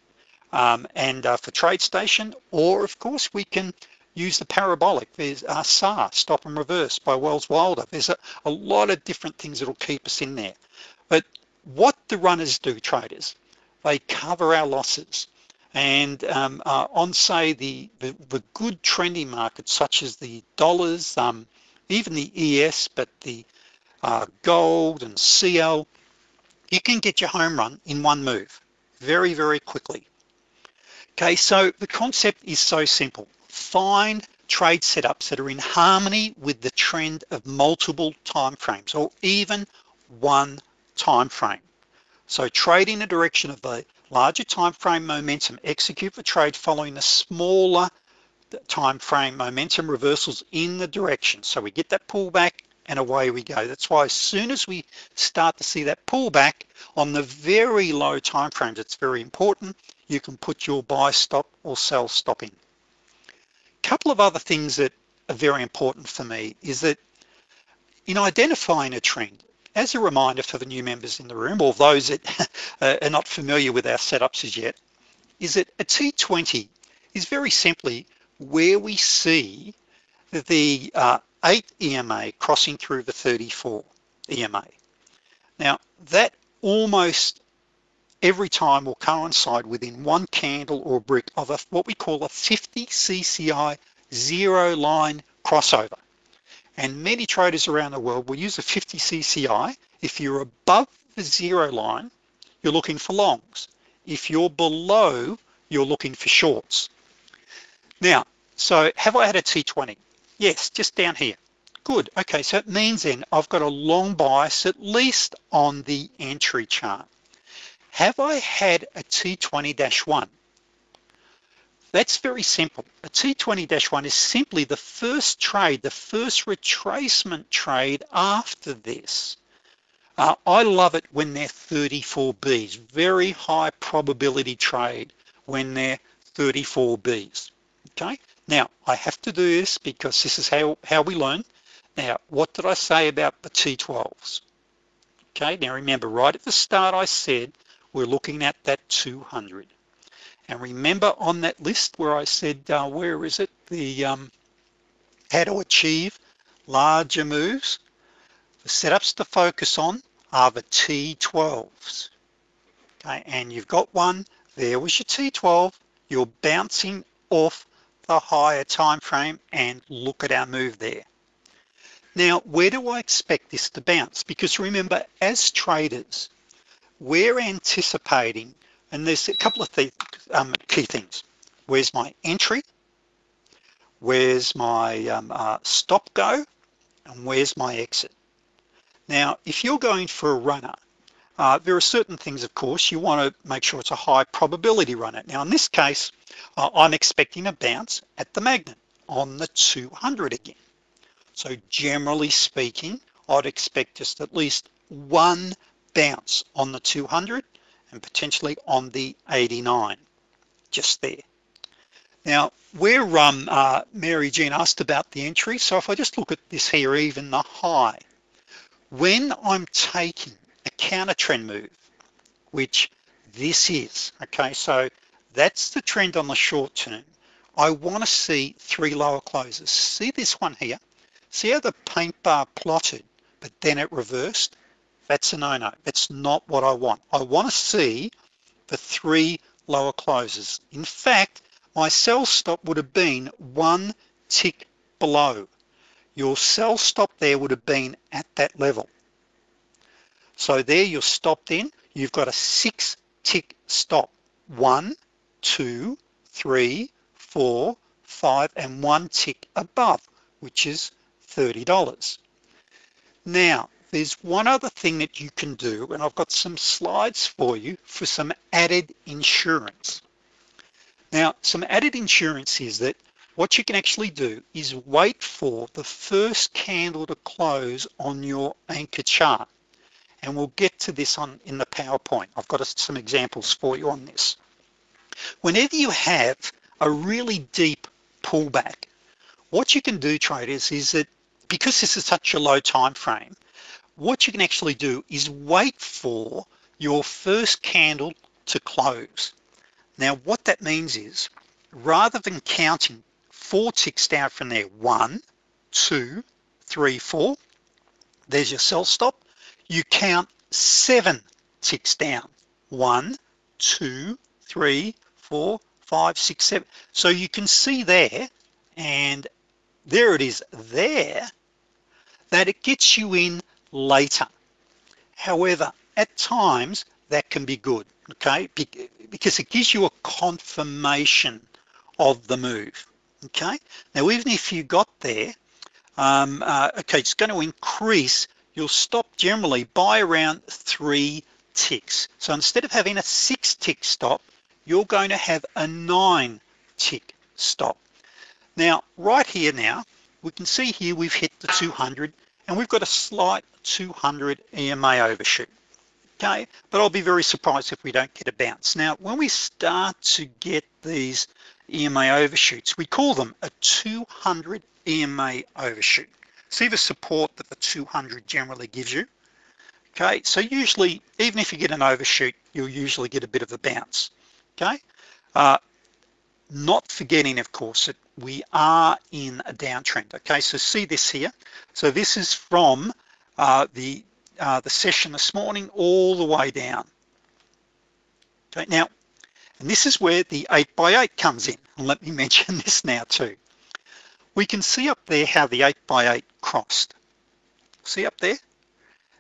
Um, and uh, for TradeStation, or of course we can use the parabolic. There's uh, SAR, Stop and Reverse by Welles Wilder. There's a, a lot of different things that'll keep us in there. But what the runners do, traders, they cover our losses. And um, uh, on say the, the, the, good trending markets such as the dollars, um, even the ES, but the uh, gold and CL, you can get your home run in one move very, very quickly. Okay, so the concept is so simple. Find trade setups that are in harmony with the trend of multiple time frames or even one time frame. So trade in the direction of the larger time frame momentum, execute the trade following the smaller time frame momentum reversals in the direction. So we get that pullback and away we go. That's why as soon as we start to see that pullback on the very low time frames, it's very important. You can put your buy stop or sell stop in. A couple of other things that are very important for me is that in identifying a trend, as a reminder for the new members in the room or those that are not familiar with our setups as yet, is that a T20 is very simply where we see the uh, 8 EMA crossing through the 34 EMA. Now that almost every time will coincide within one candle or brick of a, what we call a 50 CCI zero line crossover. And many traders around the world will use a 50 CCI. If you're above the zero line, you're looking for longs. If you're below, you're looking for shorts. Now, so have I had a T20? Yes, just down here. Good, okay, so it means then I've got a long bias at least on the entry chart. Have I had a T20-1? That's very simple. A T20-1 is simply the first trade, the first retracement trade after this. Uh, I love it when they're 34Bs, very high probability trade when they're 34Bs, okay? Now, I have to do this because this is how, how we learn. Now, what did I say about the T12s? Okay, now remember, right at the start I said, we're looking at that 200. And remember on that list where I said, uh, where is it? The um, how to achieve larger moves. The setups to focus on are the T12s. Okay, and you've got one, there was your T12, you're bouncing off the higher time frame and look at our move there. Now, where do I expect this to bounce? Because remember, as traders, we're anticipating, and there's a couple of th um, key things. Where's my entry? Where's my um, uh, stop go? And where's my exit? Now, if you're going for a runner, uh, there are certain things, of course, you want to make sure it's a high probability runner. Now, in this case, uh, I'm expecting a bounce at the magnet on the 200 again. So generally speaking, I'd expect just at least one bounce on the 200 and potentially on the 89, just there. Now, where um, uh, Mary Jean asked about the entry, so if I just look at this here, even the high, when I'm taking a counter trend move, which this is, okay, so that's the trend on the short term. I wanna see three lower closes. See this one here? See how the paint bar plotted, but then it reversed? That's a no-no. That's not what I want. I want to see the three lower closes. In fact, my sell stop would have been one tick below. Your sell stop there would have been at that level. So there you're stopped in. You've got a six tick stop. One, two, three, four, five, and one tick above, which is $30. Now, there's one other thing that you can do, and I've got some slides for you for some added insurance. Now, some added insurance is that what you can actually do is wait for the first candle to close on your anchor chart. And we'll get to this on in the PowerPoint. I've got some examples for you on this. Whenever you have a really deep pullback, what you can do traders is that because this is such a low time frame, what you can actually do is wait for your first candle to close. Now, what that means is rather than counting four ticks down from there, one, two, three, four, there's your sell stop. You count seven ticks down, one, two, three, four, five, six, seven. So you can see there, and there it is there, that it gets you in later. However, at times that can be good, okay? Because it gives you a confirmation of the move, okay? Now, even if you got there, um, uh, okay, it's going to increase, you'll stop generally by around three ticks. So instead of having a six tick stop, you're going to have a nine tick stop. Now, right here now, we can see here we've hit the 200 and we've got a slight 200 EMA overshoot. Okay, but I'll be very surprised if we don't get a bounce. Now, when we start to get these EMA overshoots, we call them a 200 EMA overshoot. See the support that the 200 generally gives you? Okay, so usually, even if you get an overshoot, you'll usually get a bit of a bounce. Okay, uh, not forgetting, of course, that we are in a downtrend. Okay, so see this here. So this is from uh, the uh, the session this morning all the way down. Okay, now, and this is where the 8 by 8 comes in. And let me mention this now too. We can see up there how the 8 by 8 crossed. See up there?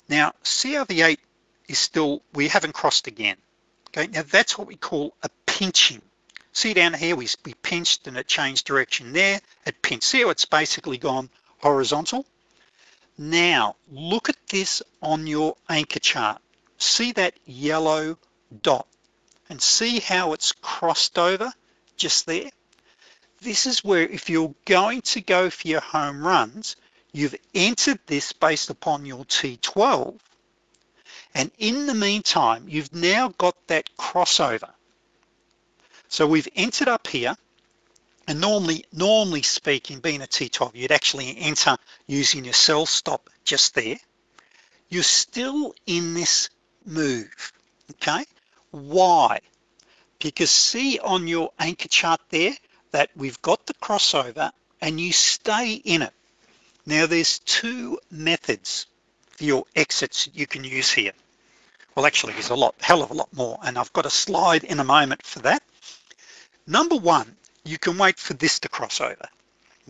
Now, see how the 8 is still, we haven't crossed again. Okay, now that's what we call a pinching. See down here, we, we pinched and it changed direction there, it pinched. How it's basically gone horizontal? Now, look at this on your anchor chart. See that yellow dot and see how it's crossed over just there? This is where if you're going to go for your home runs, you've entered this based upon your T12. And in the meantime, you've now got that crossover. So we've entered up here and normally, normally speaking, being a T12, you'd actually enter using your sell stop just there. You're still in this move, okay? Why? Because see on your anchor chart there that we've got the crossover and you stay in it. Now there's two methods for your exits you can use here. Well, actually there's a lot, hell of a lot more, and I've got a slide in a moment for that. Number one, you can wait for this to cross over.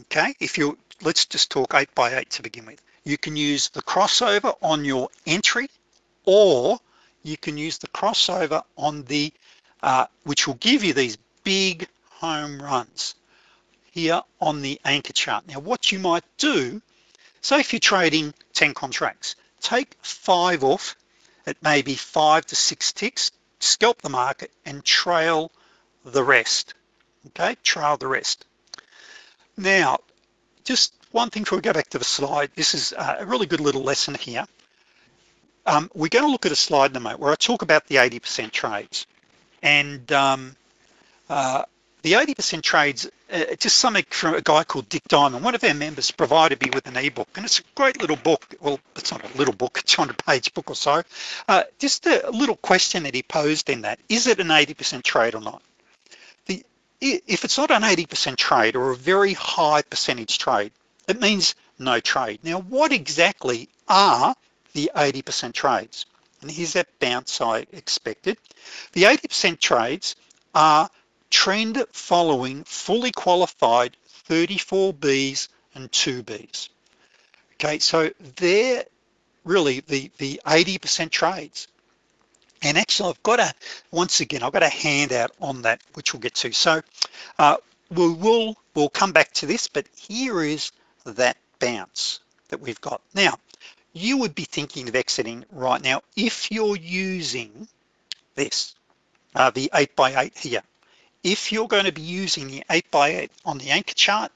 Okay, if you, let's just talk eight by eight to begin with. You can use the crossover on your entry or you can use the crossover on the, uh, which will give you these big home runs here on the anchor chart. Now what you might do, so if you're trading 10 contracts, take five off at maybe five to six ticks, scalp the market and trail the rest. Okay trail the rest. Now just one thing before we go back to the slide. This is a really good little lesson here. Um, we're going to look at a slide in a moment where I talk about the 80% trades. And um, uh, the 80% trades uh, just something from a guy called Dick Diamond. One of our members provided me with an ebook and it's a great little book. Well it's not a little book it's 100 page book or so. Uh, just a little question that he posed in that. Is it an 80% trade or not if it's not an 80% trade or a very high percentage trade, it means no trade. Now, what exactly are the 80% trades? And here's that bounce I expected. The 80% trades are trend following fully qualified 34Bs and 2Bs. Okay, so they're really the, the 80% trades. And actually I've got a, once again, I've got a handout on that, which we'll get to. So uh, we will, we'll come back to this, but here is that bounce that we've got. Now, you would be thinking of exiting right now if you're using this, uh, the 8x8 here. If you're going to be using the 8x8 on the anchor chart,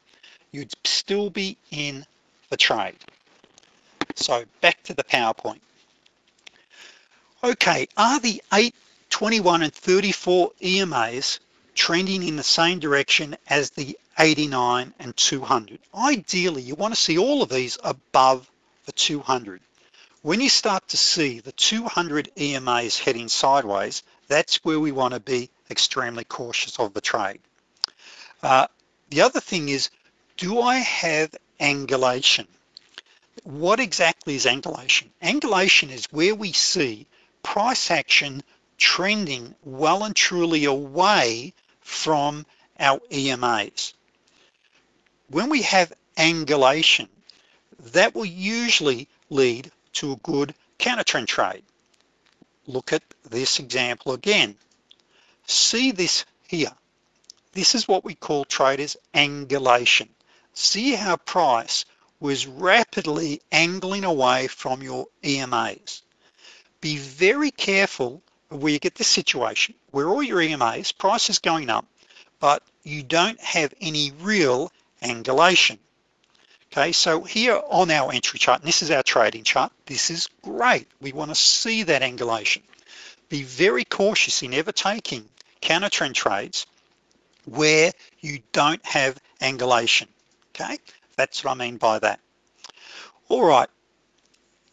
you'd still be in the trade. So back to the PowerPoint. Okay, are the 8, 21 and 34 EMAs trending in the same direction as the 89 and 200? Ideally, you want to see all of these above the 200. When you start to see the 200 EMAs heading sideways, that's where we want to be extremely cautious of the trade. Uh, the other thing is, do I have angulation? What exactly is angulation? Angulation is where we see price action trending well and truly away from our EMAs. When we have angulation, that will usually lead to a good counter trend trade. Look at this example again. See this here. This is what we call traders angulation. See how price was rapidly angling away from your EMAs be very careful where you get this situation where all your EMAs, price is going up, but you don't have any real angulation. Okay, so here on our entry chart, and this is our trading chart, this is great. We want to see that angulation. Be very cautious in ever taking counter trend trades where you don't have angulation. Okay, that's what I mean by that. All right,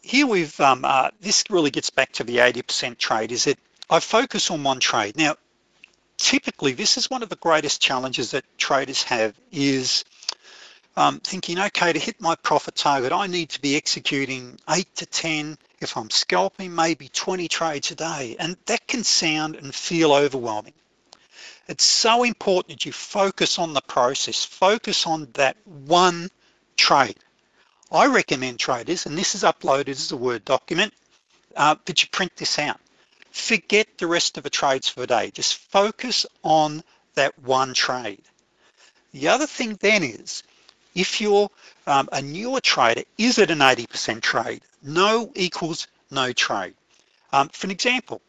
here we've, um, uh, this really gets back to the 80% trade is that I focus on one trade. Now, typically this is one of the greatest challenges that traders have is um, thinking, okay, to hit my profit target, I need to be executing eight to 10, if I'm scalping, maybe 20 trades a day. And that can sound and feel overwhelming. It's so important that you focus on the process, focus on that one trade. I recommend traders, and this is uploaded as a Word document, uh, that you print this out. Forget the rest of the trades for the day. Just focus on that one trade. The other thing then is, if you're um, a newer trader, is it an 80% trade? No equals no trade. Um, for an example,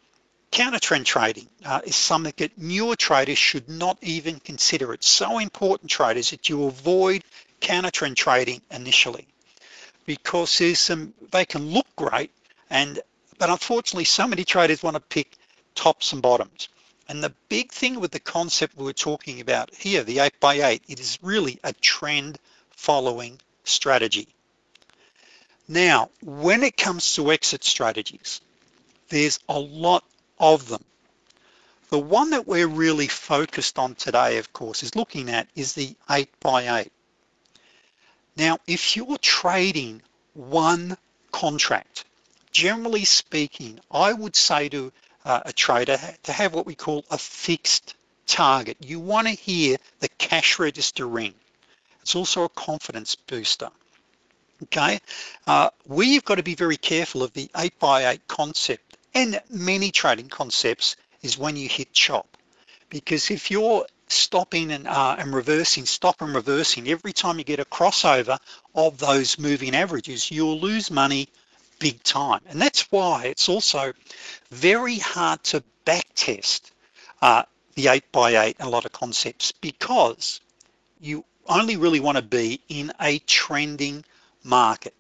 counter trend trading uh, is something that newer traders should not even consider. It's so important traders that you avoid counter trend trading initially because there's some, they can look great and but unfortunately so many traders want to pick tops and bottoms. And the big thing with the concept we were talking about here, the 8x8, it is really a trend following strategy. Now, when it comes to exit strategies, there's a lot of them. The one that we're really focused on today, of course, is looking at is the 8x8. Now, if you're trading one contract, generally speaking, I would say to uh, a trader to have what we call a fixed target. You want to hear the cash register ring. It's also a confidence booster. Okay, uh, we've got to be very careful of the 8x8 concept and many trading concepts is when you hit chop. Because if you're stopping and, uh, and reversing, stop and reversing, every time you get a crossover of those moving averages, you'll lose money big time. And that's why it's also very hard to back test uh, the 8 by 8 and a lot of concepts because you only really want to be in a trending market.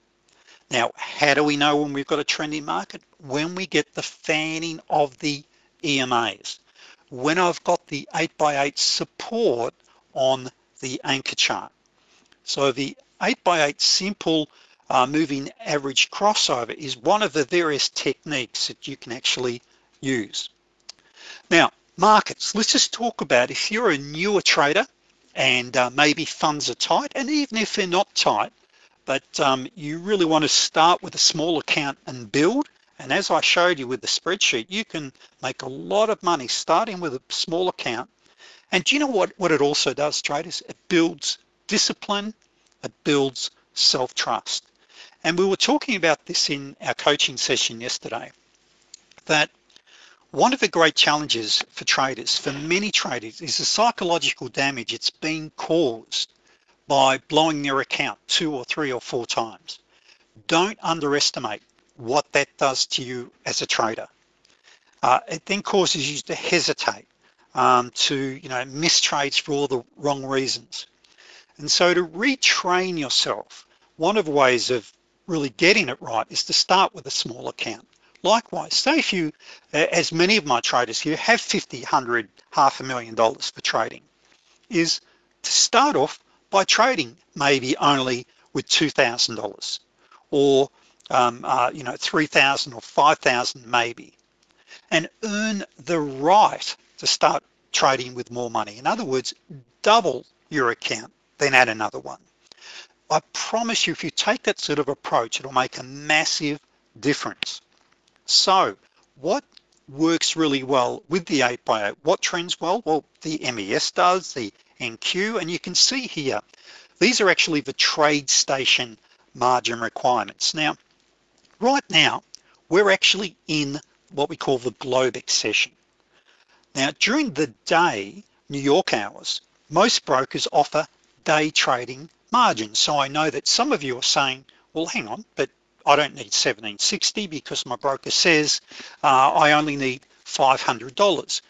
Now, how do we know when we've got a trending market? When we get the fanning of the EMAs. When I've got the 8x8 support on the anchor chart. So the 8x8 simple uh, moving average crossover is one of the various techniques that you can actually use. Now, markets, let's just talk about if you're a newer trader and uh, maybe funds are tight, and even if they're not tight, but um, you really want to start with a small account and build. And as I showed you with the spreadsheet, you can make a lot of money starting with a small account. And do you know what, what it also does, traders? It builds discipline, it builds self-trust. And we were talking about this in our coaching session yesterday, that one of the great challenges for traders, for many traders, is the psychological damage it's caused by blowing their account two or three or four times. Don't underestimate what that does to you as a trader. Uh, it then causes you to hesitate, um, to you know miss trades for all the wrong reasons. And so to retrain yourself, one of the ways of really getting it right is to start with a small account. Likewise, say if you, as many of my traders here, have 50, 100, half a million dollars for trading, is to start off by trading maybe only with $2,000 or um, uh, you know 3,000 or 5,000 maybe, and earn the right to start trading with more money. In other words, double your account, then add another one. I promise you, if you take that sort of approach, it'll make a massive difference. So what works really well with the 8x8? What trends well? Well, the MES does, the NQ, and you can see here, these are actually the TradeStation margin requirements. Now, right now, we're actually in what we call the Globex session. Now, during the day, New York hours, most brokers offer day trading margins. So I know that some of you are saying, well, hang on, but I don't need 1760 because my broker says uh, I only need $500.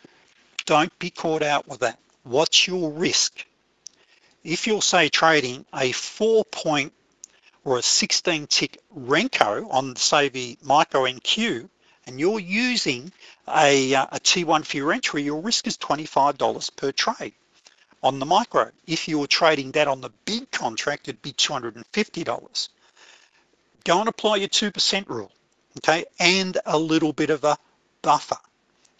Don't be caught out with that. What's your risk? If you're say trading a four point or a 16 tick Renko on the micro NQ and you're using a, uh, a T1 for your entry, your risk is $25 per trade on the micro. If you were trading that on the big contract, it'd be $250. Go and apply your 2% rule, okay? And a little bit of a buffer.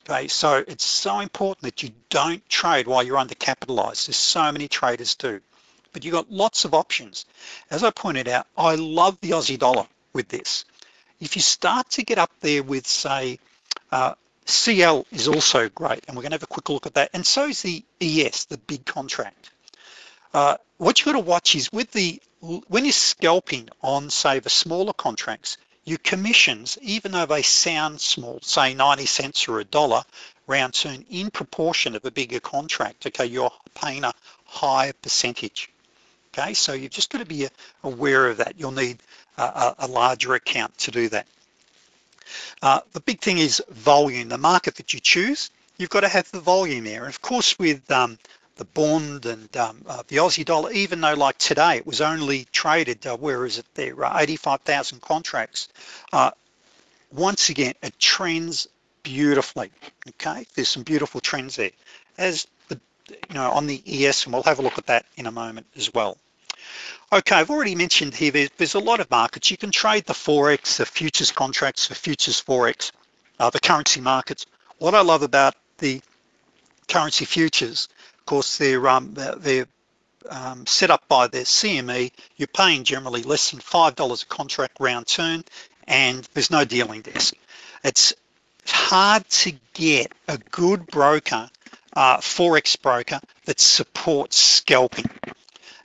Okay, so it's so important that you don't trade while you're undercapitalized. There's so many traders do, but you've got lots of options. As I pointed out, I love the Aussie dollar with this. If you start to get up there with say uh, CL is also great, and we're going to have a quick look at that. And so is the ES, the big contract. Uh, what you got to watch is with the when you're scalping on, say, the smaller contracts, your commissions, even though they sound small, say 90 cents or a dollar, round turn in proportion of a bigger contract, okay, you're paying a higher percentage. Okay, so you've just got to be aware of that. You'll need a, a larger account to do that. Uh, the big thing is volume, the market that you choose, you've got to have the volume there. And of course with um, the bond and um, uh, the Aussie dollar, even though like today it was only traded, uh, where is it there, uh, 85,000 contracts. Uh, once again, it trends beautifully, okay? There's some beautiful trends there. As the, you know, on the ES, and we'll have a look at that in a moment as well. Okay, I've already mentioned here, there's, there's a lot of markets. You can trade the Forex, the futures contracts, the futures Forex, uh, the currency markets. What I love about the currency futures of course, they're, um, they're um, set up by their CME. You're paying generally less than $5 a contract round turn, and there's no dealing desk. It's hard to get a good broker, uh, Forex broker, that supports scalping.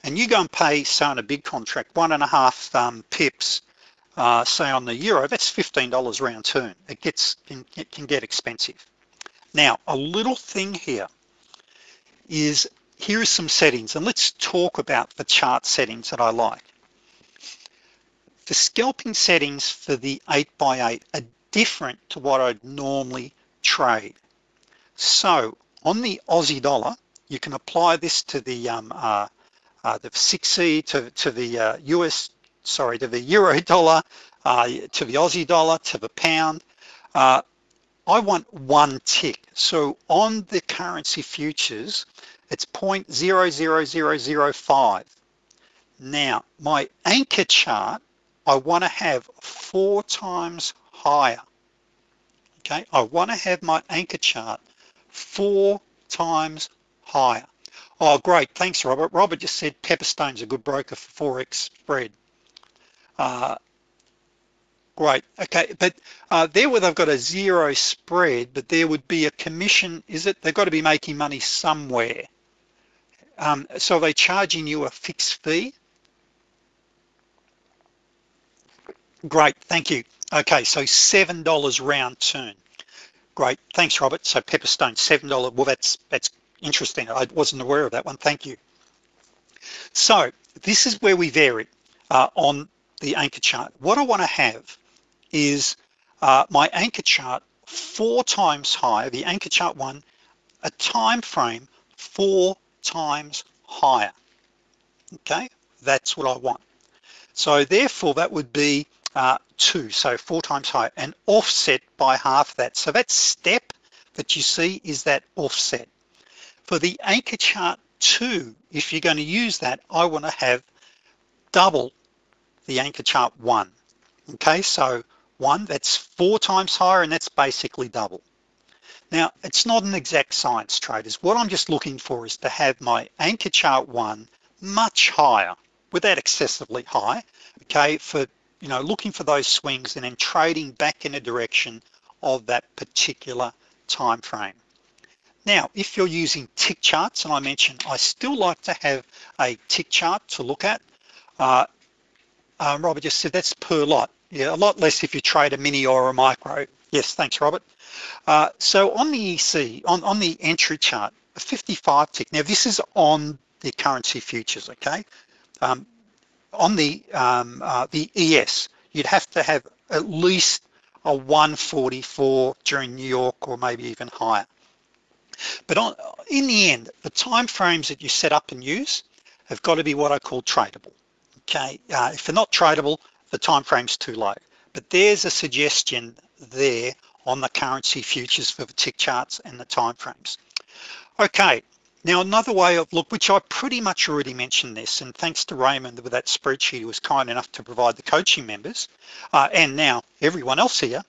And you go and pay, say on a big contract, one and a half um, pips, uh, say on the euro, that's $15 round turn. It gets it can get expensive. Now, a little thing here is here are some settings and let's talk about the chart settings that I like. The scalping settings for the 8x8 are different to what I'd normally trade. So on the Aussie dollar, you can apply this to the um, uh, uh, the 6E to, to the uh, US, sorry, to the euro dollar, uh, to the Aussie dollar, to the pound. Uh, I want one tick. So on the currency futures, it's 0.00005. Now, my anchor chart, I want to have four times higher. Okay, I want to have my anchor chart four times higher. Oh, great. Thanks, Robert. Robert just said Pepperstone's a good broker for Forex spread. Uh, Great, okay, but uh, there where they've got a zero spread, but there would be a commission, is it? They've got to be making money somewhere. Um, so are they charging you a fixed fee? Great, thank you. Okay, so $7 round turn. Great, thanks Robert. So Pepperstone, $7, well that's, that's interesting. I wasn't aware of that one, thank you. So this is where we vary uh, on the anchor chart. What I wanna have is uh, my anchor chart four times higher, the anchor chart one, a time frame four times higher. Okay, that's what I want. So therefore that would be uh, two, so four times higher and offset by half that. So that step that you see is that offset. For the anchor chart two, if you're going to use that, I want to have double the anchor chart one. Okay, so one that's four times higher and that's basically double. Now, it's not an exact science traders. What I'm just looking for is to have my anchor chart one much higher without excessively high, okay, for, you know, looking for those swings and then trading back in a direction of that particular time frame. Now, if you're using tick charts, and I mentioned I still like to have a tick chart to look at, uh, um, Robert just said that's per lot. Yeah, a lot less if you trade a mini or a micro. Yes, thanks, Robert. Uh, so on the EC, on, on the entry chart, a 55 tick. Now this is on the currency futures, okay? Um, on the um, uh, the ES, you'd have to have at least a 144 during New York or maybe even higher. But on, in the end, the time frames that you set up and use have got to be what I call tradable. Okay, uh, if they're not tradable, the time frame's too low. But there's a suggestion there on the currency futures for the tick charts and the time frames. Okay, now another way of look, which I pretty much already mentioned this, and thanks to Raymond with that spreadsheet who was kind enough to provide the coaching members, uh, and now everyone else here,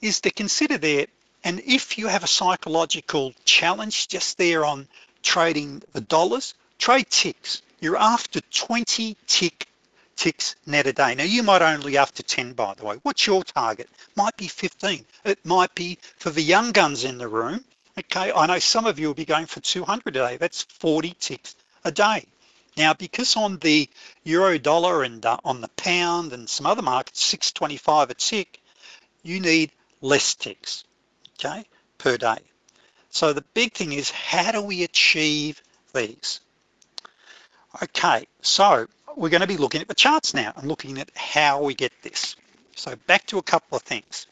is to consider there, and if you have a psychological challenge just there on trading the dollars, trade ticks. You're after 20 tick ticks net a day. Now you might only after 10 by the way. What's your target? Might be 15. It might be for the young guns in the room. Okay, I know some of you will be going for 200 a day. That's 40 ticks a day. Now, because on the euro dollar and uh, on the pound and some other markets, 625 a tick, you need less ticks, okay, per day. So the big thing is how do we achieve these? Okay, so we're going to be looking at the charts now and looking at how we get this. So back to a couple of things.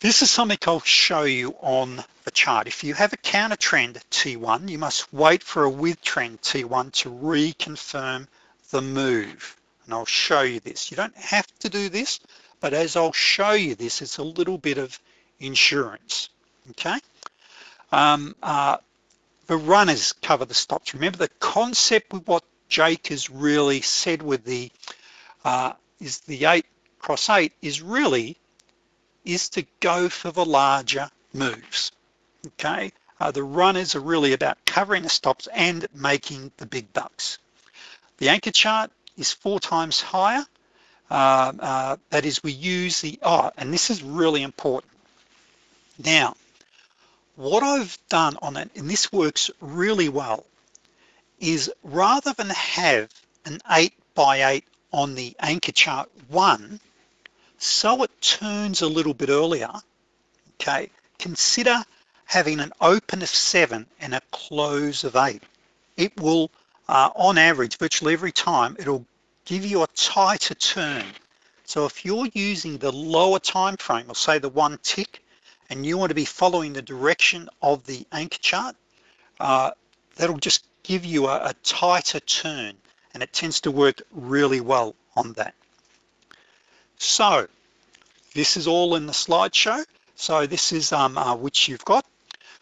This is something I'll show you on the chart. If you have a counter trend T1, you must wait for a with trend T1 to reconfirm the move. And I'll show you this. You don't have to do this, but as I'll show you this, it's a little bit of insurance, okay? Um, uh, the runners cover the stops. Remember the concept with what Jake has really said with the, uh, is the eight cross eight is really is to go for the larger moves, okay? Uh, the runners are really about covering the stops and making the big bucks. The anchor chart is four times higher. Uh, uh, that is, we use the, oh, and this is really important. Now, what I've done on it, and this works really well, is rather than have an eight by eight on the anchor chart one, so it turns a little bit earlier, okay, consider having an open of seven and a close of eight. It will, uh, on average, virtually every time, it'll give you a tighter turn. So if you're using the lower time frame, or say the one tick, and you want to be following the direction of the anchor chart, uh, that'll just give you a, a tighter turn, and it tends to work really well on that. So this is all in the slideshow. So this is um, uh, which you've got.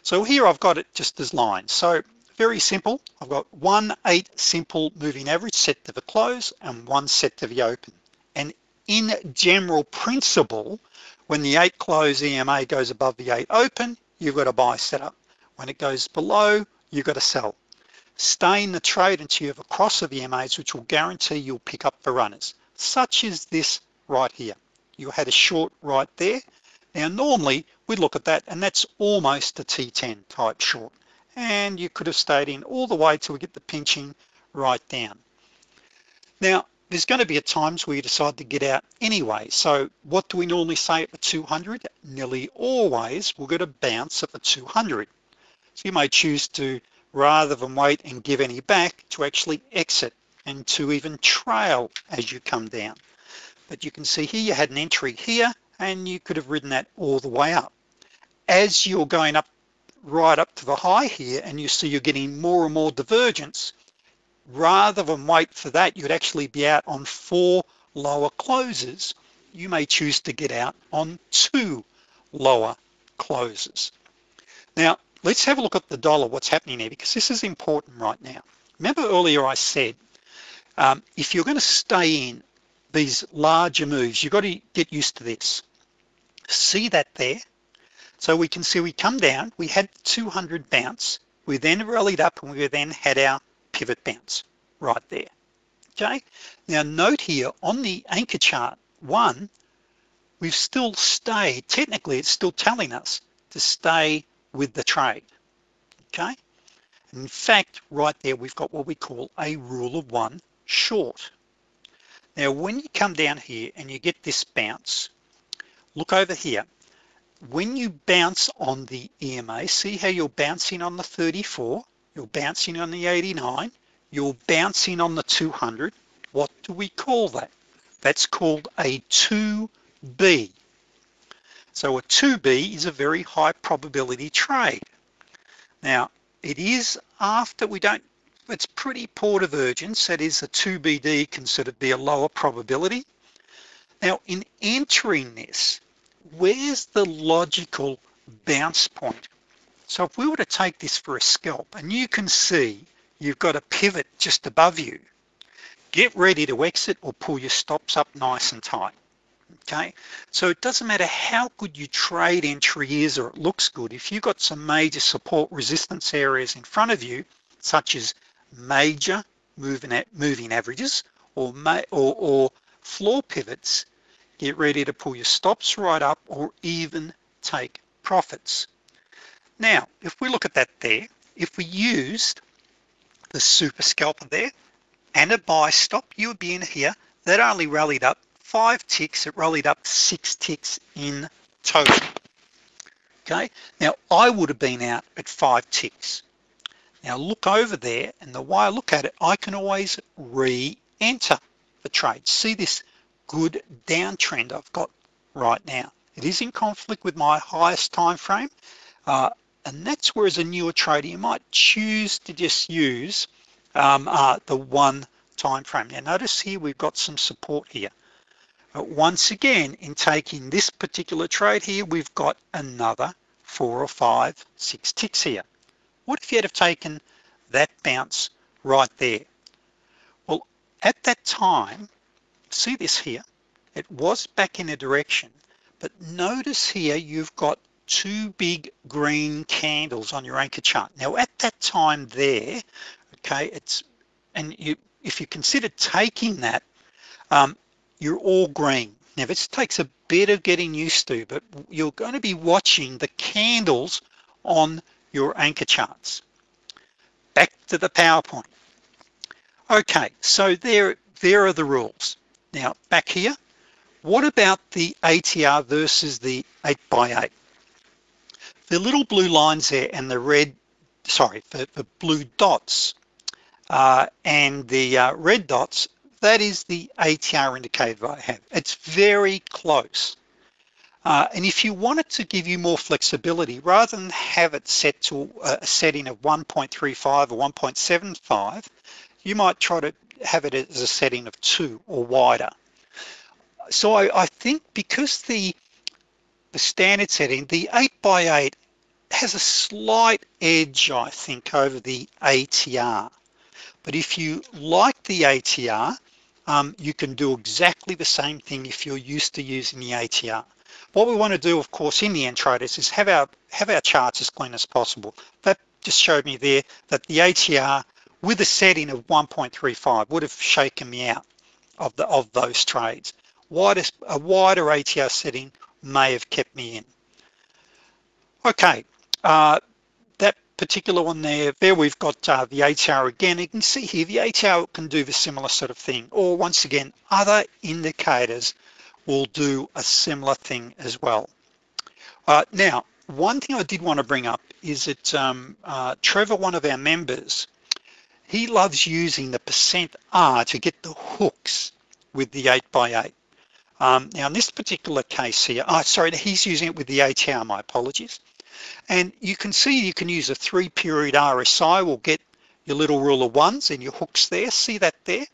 So here I've got it just as lines. So very simple. I've got one eight simple moving average set to the close and one set to the open. And in general principle, when the eight close EMA goes above the eight open, you've got a buy setup. When it goes below, you've got to sell. Stay in the trade until you have a cross of EMAs, which will guarantee you'll pick up the runners, such as this right here. You had a short right there. Now, normally we'd look at that and that's almost a T10 type short. And you could have stayed in all the way till we get the pinching right down. Now, there's going to be at times where you decide to get out anyway. So what do we normally say at the 200? Nearly always we're going to bounce at the 200. So you may choose to, rather than wait and give any back, to actually exit and to even trail as you come down. But you can see here you had an entry here and you could have ridden that all the way up. As you're going up right up to the high here and you see you're getting more and more divergence, rather than wait for that, you'd actually be out on four lower closes. You may choose to get out on two lower closes. Now, let's have a look at the dollar, what's happening there, because this is important right now. Remember earlier I said, um, if you're going to stay in these larger moves, you've got to get used to this. See that there? So we can see we come down, we had 200 bounce, we then rallied up and we then had our pivot bounce right there. Okay, now note here on the anchor chart one, we've still stayed, technically it's still telling us to stay with the trade. Okay, in fact, right there we've got what we call a rule of one short. Now, when you come down here and you get this bounce, look over here. When you bounce on the EMA, see how you're bouncing on the 34, you're bouncing on the 89, you're bouncing on the 200. What do we call that? That's called a 2B. So a 2B is a very high probability trade. Now, it is after we don't it's pretty poor divergence. That is a 2BD considered to be a lower probability. Now in entering this, where's the logical bounce point? So if we were to take this for a scalp and you can see you've got a pivot just above you, get ready to exit or pull your stops up nice and tight. Okay, so it doesn't matter how good your trade entry is or it looks good. If you've got some major support resistance areas in front of you, such as major moving, moving averages or, or, or floor pivots, get ready to pull your stops right up or even take profits. Now, if we look at that there, if we used the super scalper there and a buy stop, you would be in here. That only rallied up five ticks. It rallied up six ticks in total. Okay, now I would have been out at five ticks. Now look over there, and the way I look at it, I can always re-enter the trade. See this good downtrend I've got right now. It is in conflict with my highest time frame, uh, and that's where as a newer trader, you might choose to just use um, uh, the one time frame. Now notice here we've got some support here. But once again, in taking this particular trade here, we've got another four or five, six ticks here. What if you had have taken that bounce right there? Well, at that time, see this here, it was back in a direction, but notice here you've got two big green candles on your anchor chart. Now at that time there, okay, it's, and you, if you consider taking that, um, you're all green. Now this takes a bit of getting used to, but you're going to be watching the candles on your anchor charts. Back to the PowerPoint. Okay, so there, there are the rules. Now back here, what about the ATR versus the 8 by 8 The little blue lines there and the red, sorry, the, the blue dots uh, and the uh, red dots, that is the ATR indicator I have. It's very close. Uh, and if you wanted to give you more flexibility, rather than have it set to a setting of 1.35 or 1.75, you might try to have it as a setting of two or wider. So I, I think because the, the standard setting, the 8 by 8 has a slight edge, I think, over the ATR. But if you like the ATR, um, you can do exactly the same thing if you're used to using the ATR. What we want to do, of course, in the end traders is have our have our charts as clean as possible. That just showed me there that the ATR with a setting of 1.35 would have shaken me out of the of those trades. A wider ATR setting may have kept me in. Okay, uh, that particular one there, there we've got uh, the ATR again. You can see here the ATR can do the similar sort of thing, or once again, other indicators will do a similar thing as well. Uh, now, one thing I did want to bring up is that um, uh, Trevor, one of our members, he loves using the percent R to get the hooks with the 8x8. Um, now in this particular case here, oh, sorry, he's using it with the ATR, my apologies. And you can see you can use a three period RSI we'll get your little rule of ones and your hooks there, see that there?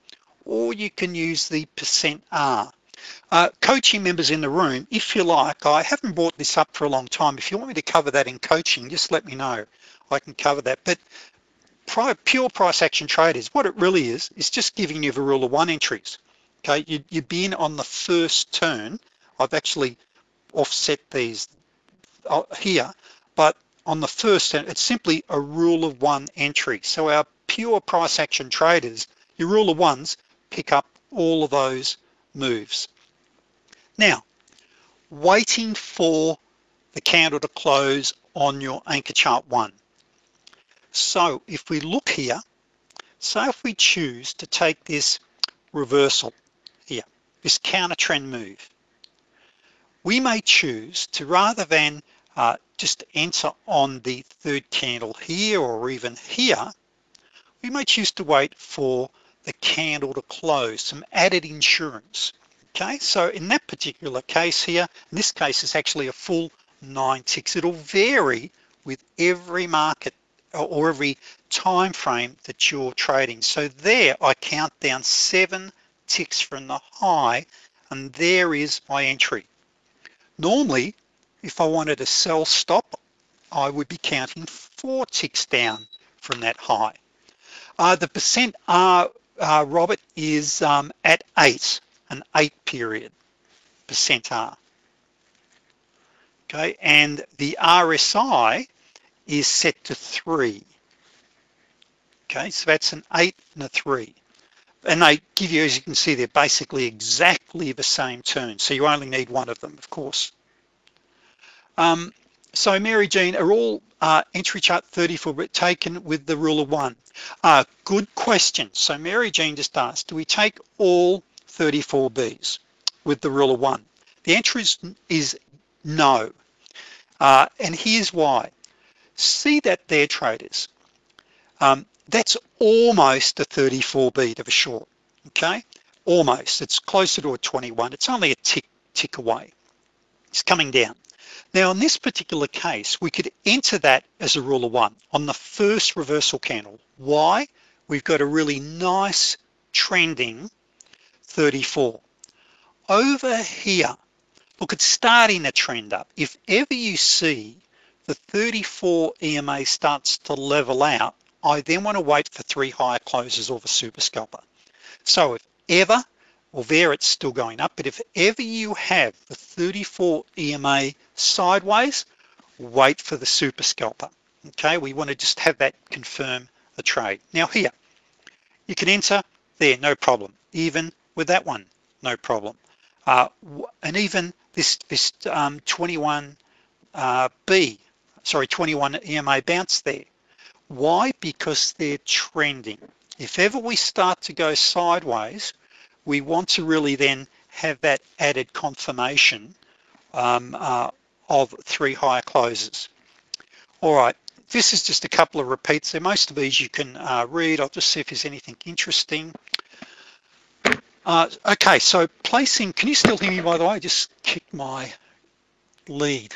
Or you can use the percent R. Uh, coaching members in the room, if you like, I haven't brought this up for a long time. If you want me to cover that in coaching, just let me know. I can cover that. But pure price action traders, what it really is, is just giving you the rule of one entries. Okay, you, you've been on the first turn. I've actually offset these uh, here but on the first, it's simply a rule of one entry. So our pure price action traders, your rule of ones pick up all of those moves. Now, waiting for the candle to close on your anchor chart one. So if we look here, say if we choose to take this reversal this counter trend move, we may choose to rather than uh, just enter on the third candle here or even here, we may choose to wait for the candle to close, some added insurance. Okay, so in that particular case here, in this case it's actually a full nine ticks. It'll vary with every market or every time frame that you're trading. So there I count down seven ticks from the high and there is my entry. Normally if I wanted to sell stop, I would be counting four ticks down from that high. Uh, the percent R, uh, Robert, is um, at eight, an eight period, percent R. Okay, and the RSI is set to three. Okay, so that's an eight and a three. And they give you, as you can see, they're basically exactly the same turn. So you only need one of them, of course. Um, so Mary Jean, are all uh, entry chart 34 taken with the rule of one? Uh, good question. So Mary Jean just asked, do we take all 34 Bs with the rule of one? The answer is, is no. Uh, and here's why. See that there, traders. Um, that's almost a 34 beat of a short, okay? Almost, it's closer to a 21. It's only a tick, tick away. It's coming down. Now in this particular case, we could enter that as a rule of one on the first reversal candle. Why? We've got a really nice trending 34. Over here, look, it's starting a trend up. If ever you see the 34 EMA starts to level out, I then want to wait for three higher closes or the super scalper. So if ever, well there it's still going up, but if ever you have the 34 EMA sideways, wait for the super scalper. Okay, we want to just have that confirm the trade. Now here, you can enter there, no problem. Even with that one, no problem. Uh, and even this, this um, 21B, uh, sorry, 21 EMA bounce there. Why? Because they're trending. If ever we start to go sideways, we want to really then have that added confirmation um, uh, of three higher closes. All right, this is just a couple of repeats there. Most of these you can uh, read. I'll just see if there's anything interesting. Uh, okay, so placing, can you still hear me by the way? I just kicked my lead.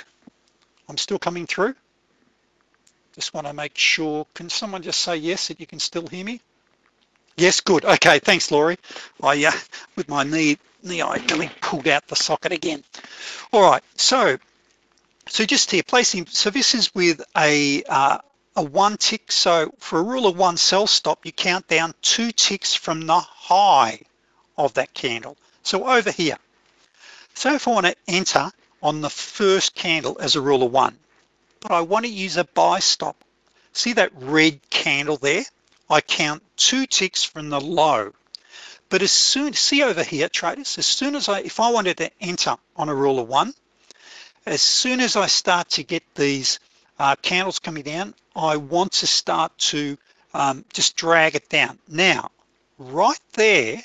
I'm still coming through. Just want to make sure, can someone just say yes that you can still hear me? Yes, good. Okay, thanks, Laurie. I, uh, with my knee, knee, I nearly pulled out the socket again. All right, so, so just here, placing, so this is with a, uh, a one tick. So for a rule of one sell stop, you count down two ticks from the high of that candle. So over here, so if I want to enter on the first candle as a rule of one, but I want to use a buy stop. See that red candle there? I count two ticks from the low. But as soon, see over here, traders, as soon as I, if I wanted to enter on a rule of one, as soon as I start to get these uh, candles coming down, I want to start to um, just drag it down. Now, right there,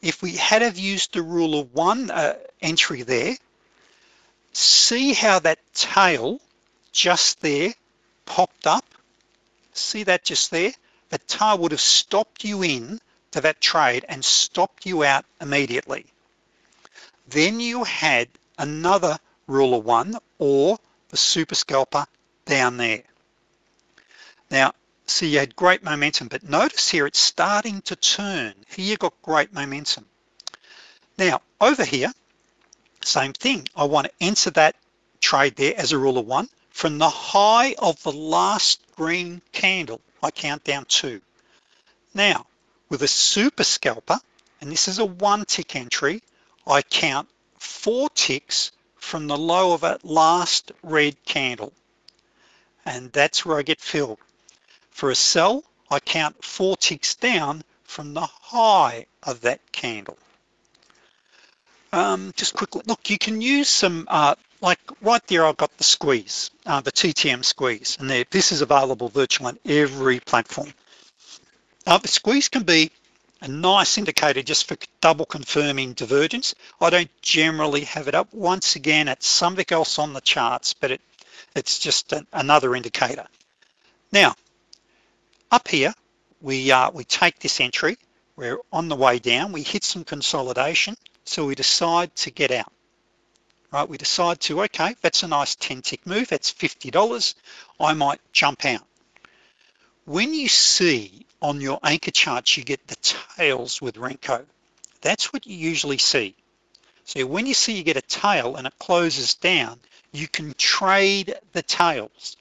if we had have used the rule of one uh, entry there, see how that tail just there popped up. See that just there? The tail would have stopped you in to that trade and stopped you out immediately. Then you had another rule of one or the super scalper down there. Now see you had great momentum but notice here it's starting to turn. Here you got great momentum. Now over here same thing. I want to enter that trade there as a rule of one. From the high of the last green candle, I count down two. Now, with a super scalper, and this is a one tick entry, I count four ticks from the low of that last red candle. And that's where I get filled. For a sell, I count four ticks down from the high of that candle um, just quickly, look, you can use some, uh, like right there, I've got the squeeze, uh, the TTM squeeze, and there, this is available virtually on every platform. Uh, the squeeze can be a nice indicator just for double confirming divergence. I don't generally have it up. Once again, it's something else on the charts, but it, it's just an, another indicator. Now, up here, we, uh, we take this entry, we're on the way down, we hit some consolidation, so we decide to get out, right? We decide to, okay, that's a nice 10 tick move, that's $50. I might jump out. When you see on your anchor charts, you get the tails with Renko. That's what you usually see. So when you see you get a tail and it closes down, you can trade the tails.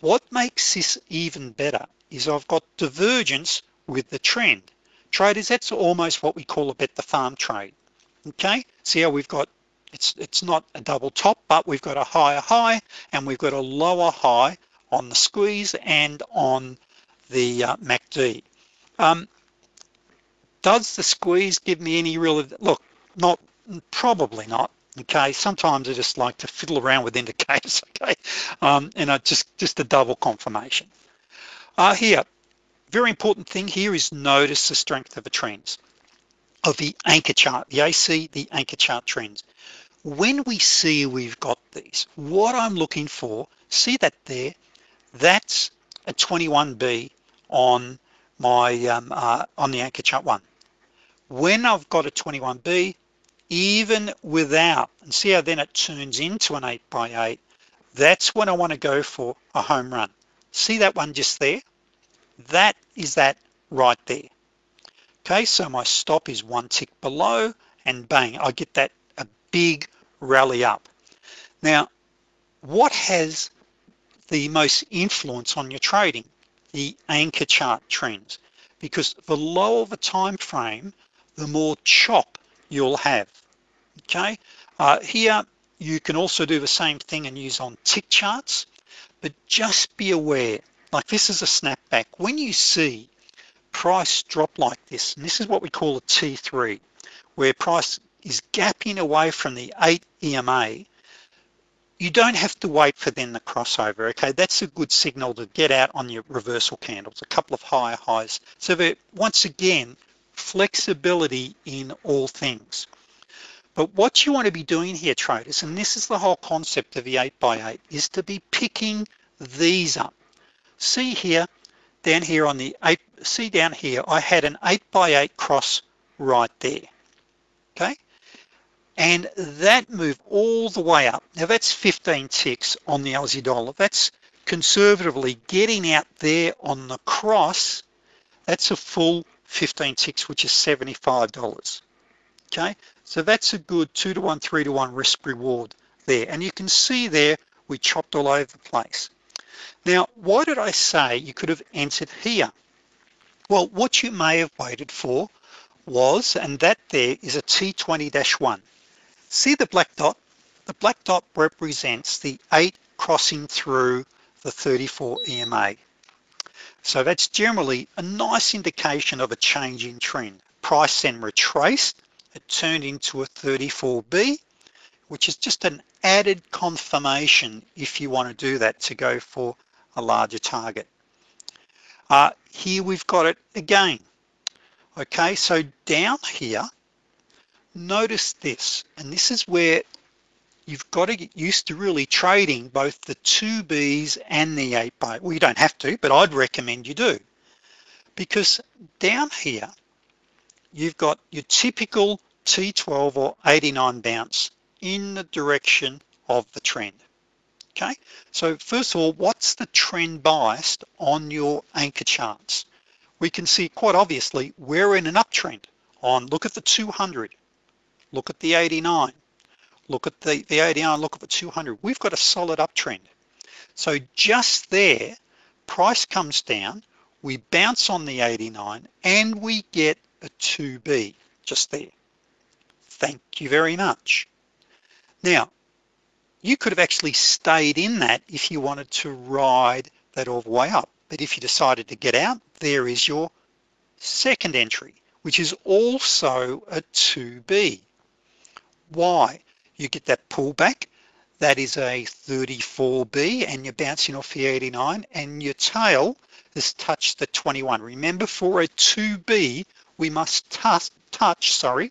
What makes this even better is I've got divergence with the trend. Traders, that's almost what we call a bet the farm trade okay see how we've got it's it's not a double top but we've got a higher high and we've got a lower high on the squeeze and on the uh, MACD um, does the squeeze give me any real look not probably not okay? Sometimes I just like to fiddle around with indicators okay? Um, and I just just a double confirmation. Uh, here very important thing here is notice the strength of the trends of the anchor chart the AC the anchor chart trends when we see we've got these what I'm looking for see that there? That's a 21b on my um, uh, on the anchor chart one. When I've got a 21b even without and see how then it turns into an 8 by 8 that's when I want to go for a home run. See that one just there? That is that right there. Okay so my stop is one tick below and bang I get that a big rally up. Now what has the most influence on your trading? The anchor chart trends. Because the lower the time frame the more chop you'll have. Okay? Uh, here you can also do the same thing and use on tick charts. But just be aware like this is a snapback. When you see price drop like this and this is what we call a T3 where price is gapping away from the 8 EMA you don't have to wait for then the crossover okay? That's a good signal to get out on your reversal candles a couple of higher highs. So that once again flexibility in all things. But what you want to be doing here traders and this is the whole concept of the 8 by 8 is to be picking these up. See here down here on the 8 see down here I had an 8 by 8 cross right there okay and that move all the way up. Now that's 15 ticks on the Aussie dollar. That's conservatively getting out there on the cross. That's a full 15 ticks which is $75 okay? So that's a good two to one three to one risk reward there. And you can see there we chopped all over the place. Now why did I say you could have entered here? Well what you may have waited for was and that there is a T20-1 See the black dot? The black dot represents the eight crossing through the 34 EMA. So that's generally a nice indication of a change in trend. Price then retraced, it turned into a 34B, which is just an added confirmation if you want to do that to go for a larger target. Uh, here we've got it again. Okay, so down here, notice this, and this is where you've got to get used to really trading both the 2Bs and the 8 by. Well, you don't have to, but I'd recommend you do. Because down here, you've got your typical T12 or 89 bounce in the direction of the trend. Okay, so first of all, what's the trend biased on your anchor charts? We can see quite obviously we're in an uptrend on, look at the 200, look at the 89, look at the, the 89, look at the 200. We've got a solid uptrend. So just there, price comes down, we bounce on the 89 and we get a 2B just there. Thank you very much. Now, you could have actually stayed in that if you wanted to ride that all the way up. But if you decided to get out, there is your second entry, which is also a 2B. Why? You get that pullback, that is a 34B and you're bouncing off the 89 and your tail has touched the 21. Remember for a 2B, we must touch, sorry,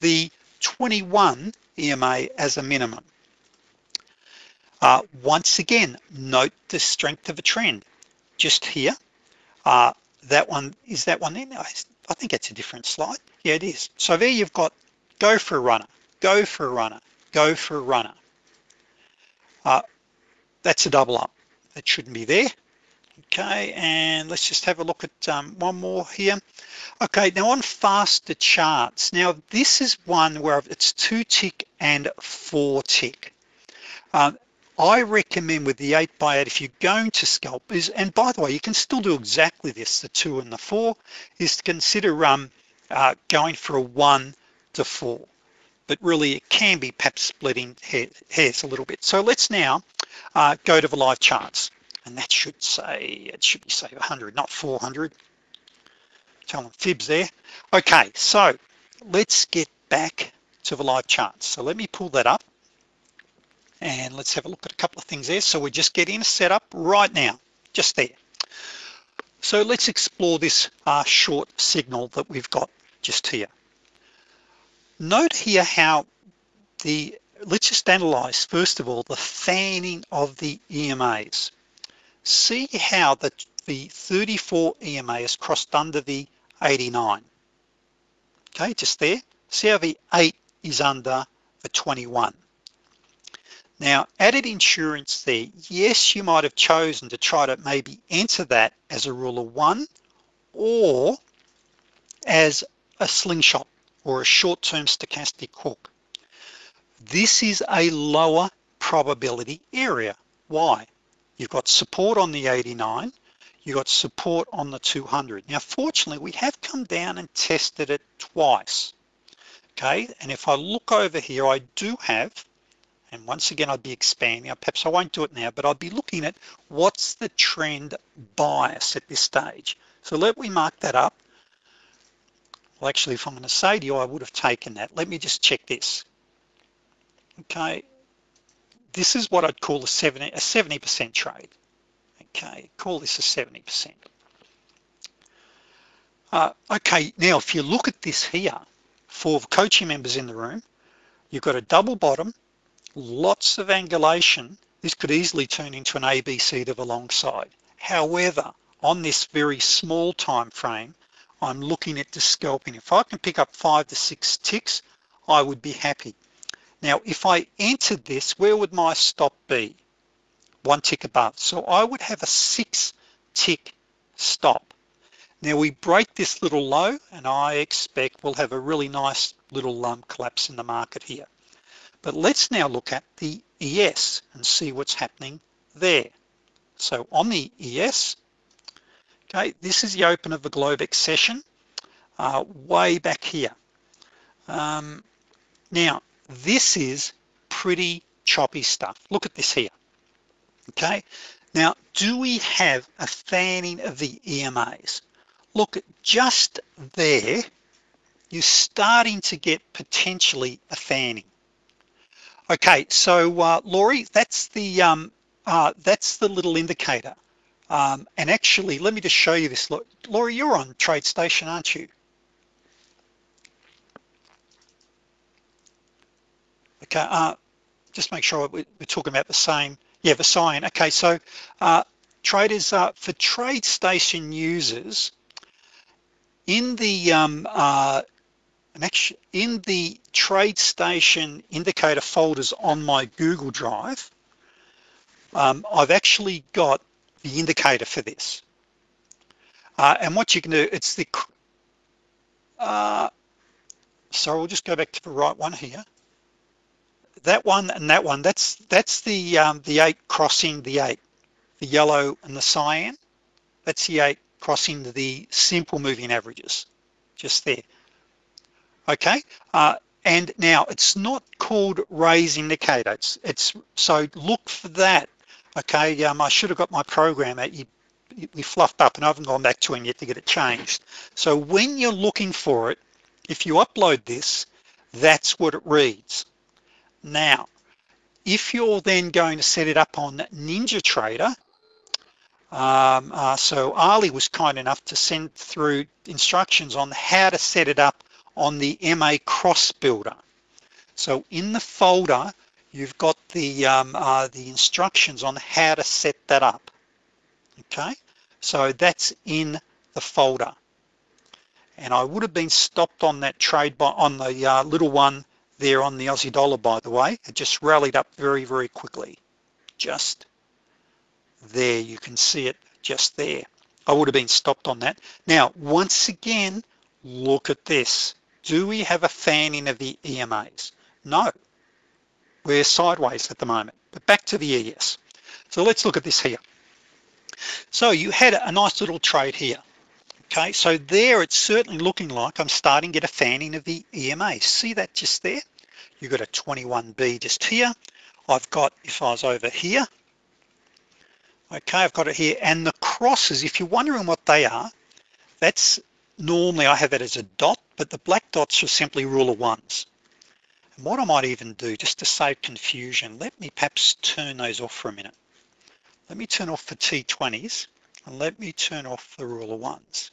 the 21 EMA as a minimum. Uh, once again, note the strength of a trend. Just here, uh, that one, is that one in? I think it's a different slide. Yeah, it is. So there you've got go for a runner go for a runner, go for a runner. Uh, that's a double up. That shouldn't be there. Okay, and let's just have a look at um, one more here. Okay, now on faster charts. Now this is one where it's two tick and four tick. Um, I recommend with the 8 by 8 if you're going to scalp is and by the way you can still do exactly this the 2 and the 4 is to consider um, uh, going for a 1 to 4 but really it can be perhaps splitting hairs a little bit. So let's now uh, go to the live charts and that should say, it should be say 100, not 400. Telling fibs there. Okay, so let's get back to the live charts. So let me pull that up and let's have a look at a couple of things there. So we're just getting a setup right now, just there. So let's explore this uh, short signal that we've got just here. Note here how the, let's just analyze first of all, the fanning of the EMAs. See how the, the 34 EMA is crossed under the 89. Okay, just there. See how the eight is under the 21. Now, added insurance there, yes, you might have chosen to try to maybe enter that as a rule of one or as a slingshot or a short-term stochastic hook. This is a lower probability area. Why? You've got support on the 89, you've got support on the 200. Now, fortunately, we have come down and tested it twice. Okay, and if I look over here, I do have and once again, I'd be expanding. Perhaps I won't do it now, but I'd be looking at what's the trend bias at this stage. So let me mark that up. Well, actually, if I'm gonna say to you, I would have taken that. Let me just check this. Okay, this is what I'd call a 70 a 70% trade. Okay, call this a 70%. Uh, okay, now if you look at this here, for coaching members in the room, you've got a double bottom, lots of angulation, this could easily turn into an ABC to the long side. However, on this very small time frame, I'm looking at the scalping. If I can pick up five to six ticks, I would be happy. Now, if I entered this, where would my stop be? One tick above. So I would have a six tick stop. Now we break this little low and I expect we'll have a really nice little lump collapse in the market here. But let's now look at the ES and see what's happening there. So on the ES, okay, this is the open of the Globex session uh, way back here. Um, now, this is pretty choppy stuff. Look at this here, okay? Now, do we have a fanning of the EMAs? Look, just there, you're starting to get potentially a fanning. Okay, so uh, Laurie, that's the um, uh, that's the little indicator. Um, and actually, let me just show you this. Look, Laurie, you're on TradeStation, aren't you? Okay, uh, just make sure we're, talking about the same. Yeah, the sign. Okay, so uh, traders uh, for TradeStation users in the um, uh, in the TradeStation indicator folders on my Google Drive, um, I've actually got the indicator for this. Uh, and what you can do, it's the, uh, sorry, we'll just go back to the right one here. That one and that one, that's that's the um, the eight crossing the eight, the yellow and the cyan. That's the eight crossing the simple moving averages, just there okay? Uh, and now it's not called Ray's indicator. It's, it's so look for that, okay? Um, I should have got my program that you, we fluffed up and I haven't gone back to him yet to get it changed. So when you're looking for it, if you upload this, that's what it reads. Now, if you're then going to set it up on NinjaTrader, um, uh, so Ali was kind enough to send through instructions on how to set it up on the MA Cross Builder. So in the folder, you've got the, um, uh, the instructions on how to set that up, okay? So that's in the folder. And I would have been stopped on that trade by, on the uh, little one there on the Aussie dollar, by the way. It just rallied up very, very quickly. Just there, you can see it just there. I would have been stopped on that. Now, once again, look at this do we have a fanning of the EMAs? No, we're sideways at the moment, but back to the ES. So let's look at this here. So you had a nice little trade here. Okay, so there it's certainly looking like I'm starting to get a fanning of the EMA. See that just there? You've got a 21B just here. I've got, if I was over here, okay, I've got it here. And the crosses, if you're wondering what they are, that's normally I have that as a dot, but the black dots are simply ruler ones. And what I might even do, just to save confusion, let me perhaps turn those off for a minute. Let me turn off the T20s and let me turn off the rule of ones.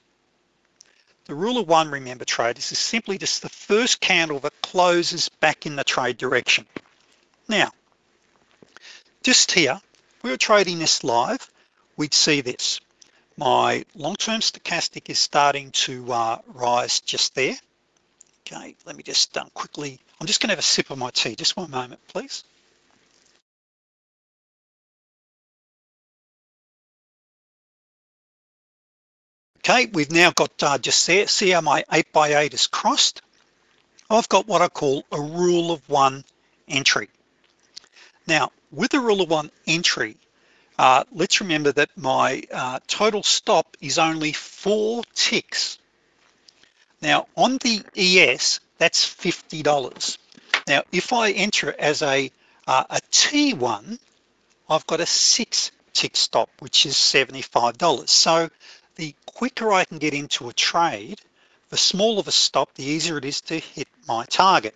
The rule of one, remember traders, is simply just the first candle that closes back in the trade direction. Now, just here, we were trading this live, we'd see this. My long-term stochastic is starting to uh, rise just there. Okay, let me just um, quickly, I'm just gonna have a sip of my tea, just one moment, please. Okay, we've now got uh, just there, see how my eight by eight is crossed. I've got what I call a rule of one entry. Now, with the rule of one entry, uh, let's remember that my uh, total stop is only four ticks. Now on the ES, that's $50. Now, if I enter it as a, uh, a T1, I've got a six tick stop, which is $75. So the quicker I can get into a trade, the smaller the stop, the easier it is to hit my target.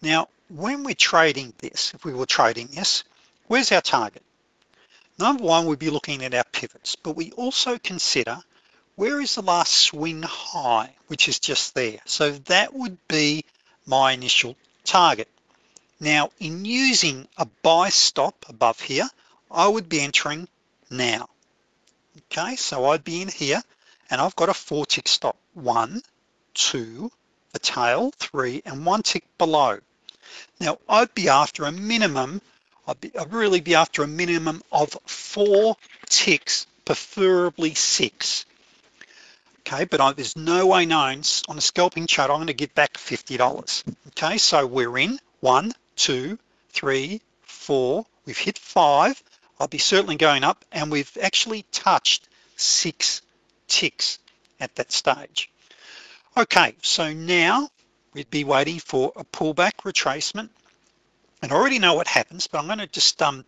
Now, when we're trading this, if we were trading this, where's our target? Number one, we'd be looking at our pivots, but we also consider where is the last swing high, which is just there. So that would be my initial target. Now, in using a buy stop above here, I would be entering now. Okay, so I'd be in here and I've got a four tick stop. One, two, the tail, three, and one tick below. Now, I'd be after a minimum I'd, be, I'd really be after a minimum of four ticks, preferably six. Okay, but I, there's no way known. On a scalping chart, I'm gonna get back $50. Okay, so we're in. One, two, three, four, we've hit five, I'll be certainly going up and we've actually touched six ticks at that stage. Okay, so now we'd be waiting for a pullback retracement. And I already know what happens, but I'm gonna just um,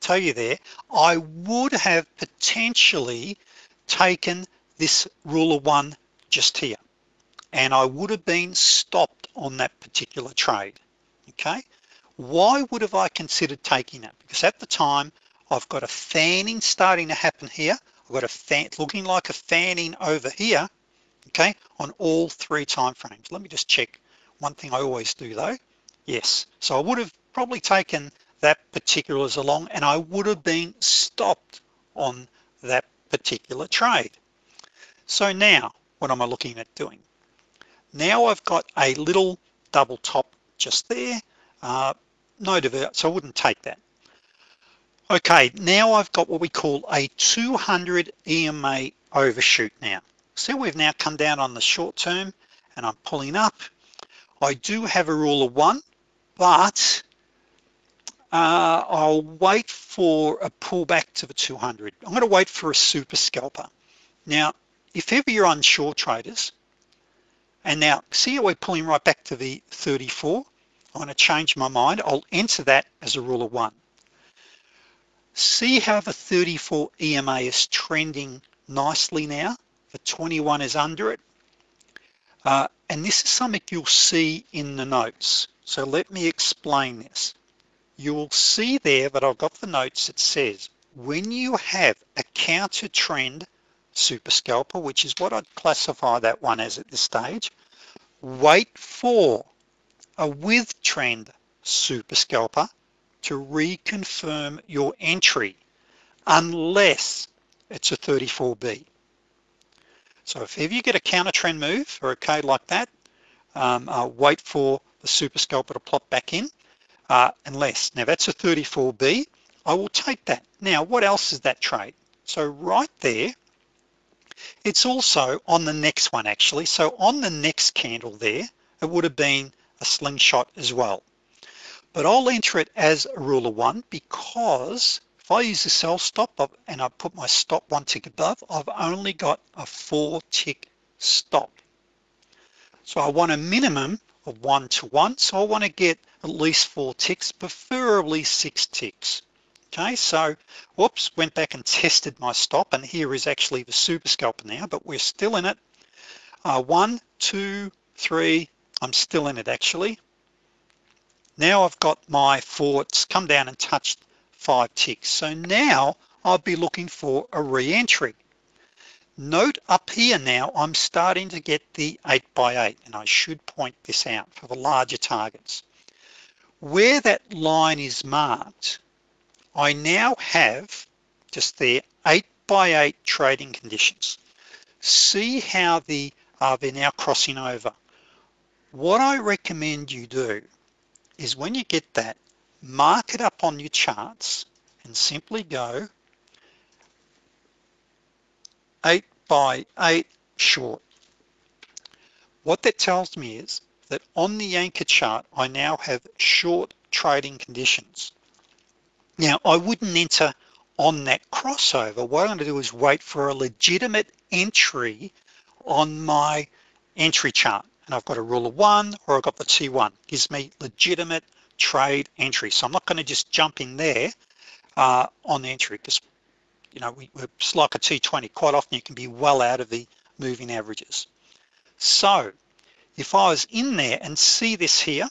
tell you there, I would have potentially taken this rule of one just here. And I would have been stopped on that particular trade okay? Why would have I considered taking that? Because at the time I've got a fanning starting to happen here. I've got a fan looking like a fanning over here okay on all three time frames. Let me just check one thing I always do though. Yes. So I would have probably taken that particular as along and I would have been stopped on that particular trade. So now what am I looking at doing? Now I've got a little double top just there, uh, no divert, so I wouldn't take that. Okay, now I've got what we call a 200 EMA overshoot now. So we've now come down on the short term and I'm pulling up. I do have a rule of one, but uh, I'll wait for a pullback to the 200. I'm gonna wait for a super scalper. Now, if ever you're unsure traders, and now see how we're pulling right back to the 34, I'm gonna change my mind. I'll enter that as a rule of one. See how the 34 EMA is trending nicely now. The 21 is under it. Uh, and this is something you'll see in the notes. So let me explain this you will see there that I've got the notes that says when you have a counter trend super scalper, which is what I'd classify that one as at this stage, wait for a with trend super scalper to reconfirm your entry unless it's a 34B. So if ever you get a counter trend move or a code like that, um, uh, wait for the super scalper to plop back in uh, and less. Now that's a 34B. I will take that. Now, what else is that trade? So right there, it's also on the next one actually. So on the next candle there, it would have been a slingshot as well. But I'll enter it as a rule of one because if I use the sell stop and I put my stop one tick above, I've only got a four tick stop. So I want a minimum of one to one. So I want to get at least four ticks, preferably six ticks. Okay, so whoops, went back and tested my stop and here is actually the super scalper now, but we're still in it. Uh, one, two, three, I'm still in it actually. now I've got my forts come down and touched five ticks so now I'll be looking for a re-entry note up here now I'm starting to get the 8 by 8 and I should point this out for the larger targets where that line is marked I now have just there 8 by 8 trading conditions. See how the uh, they're now crossing over. What I recommend you do is when you get that mark it up on your charts and simply go 8 by 8 short. What that tells me is that on the anchor chart I now have short trading conditions now I wouldn't enter on that crossover. What I'm going to do is wait for a legitimate entry on my entry chart. And I've got a rule of one or I've got the T1 gives me legitimate trade entry. So I'm not going to just jump in there uh, on the entry because you know we, it's like a T20 quite often you can be well out of the moving averages. So if I was in there and see this here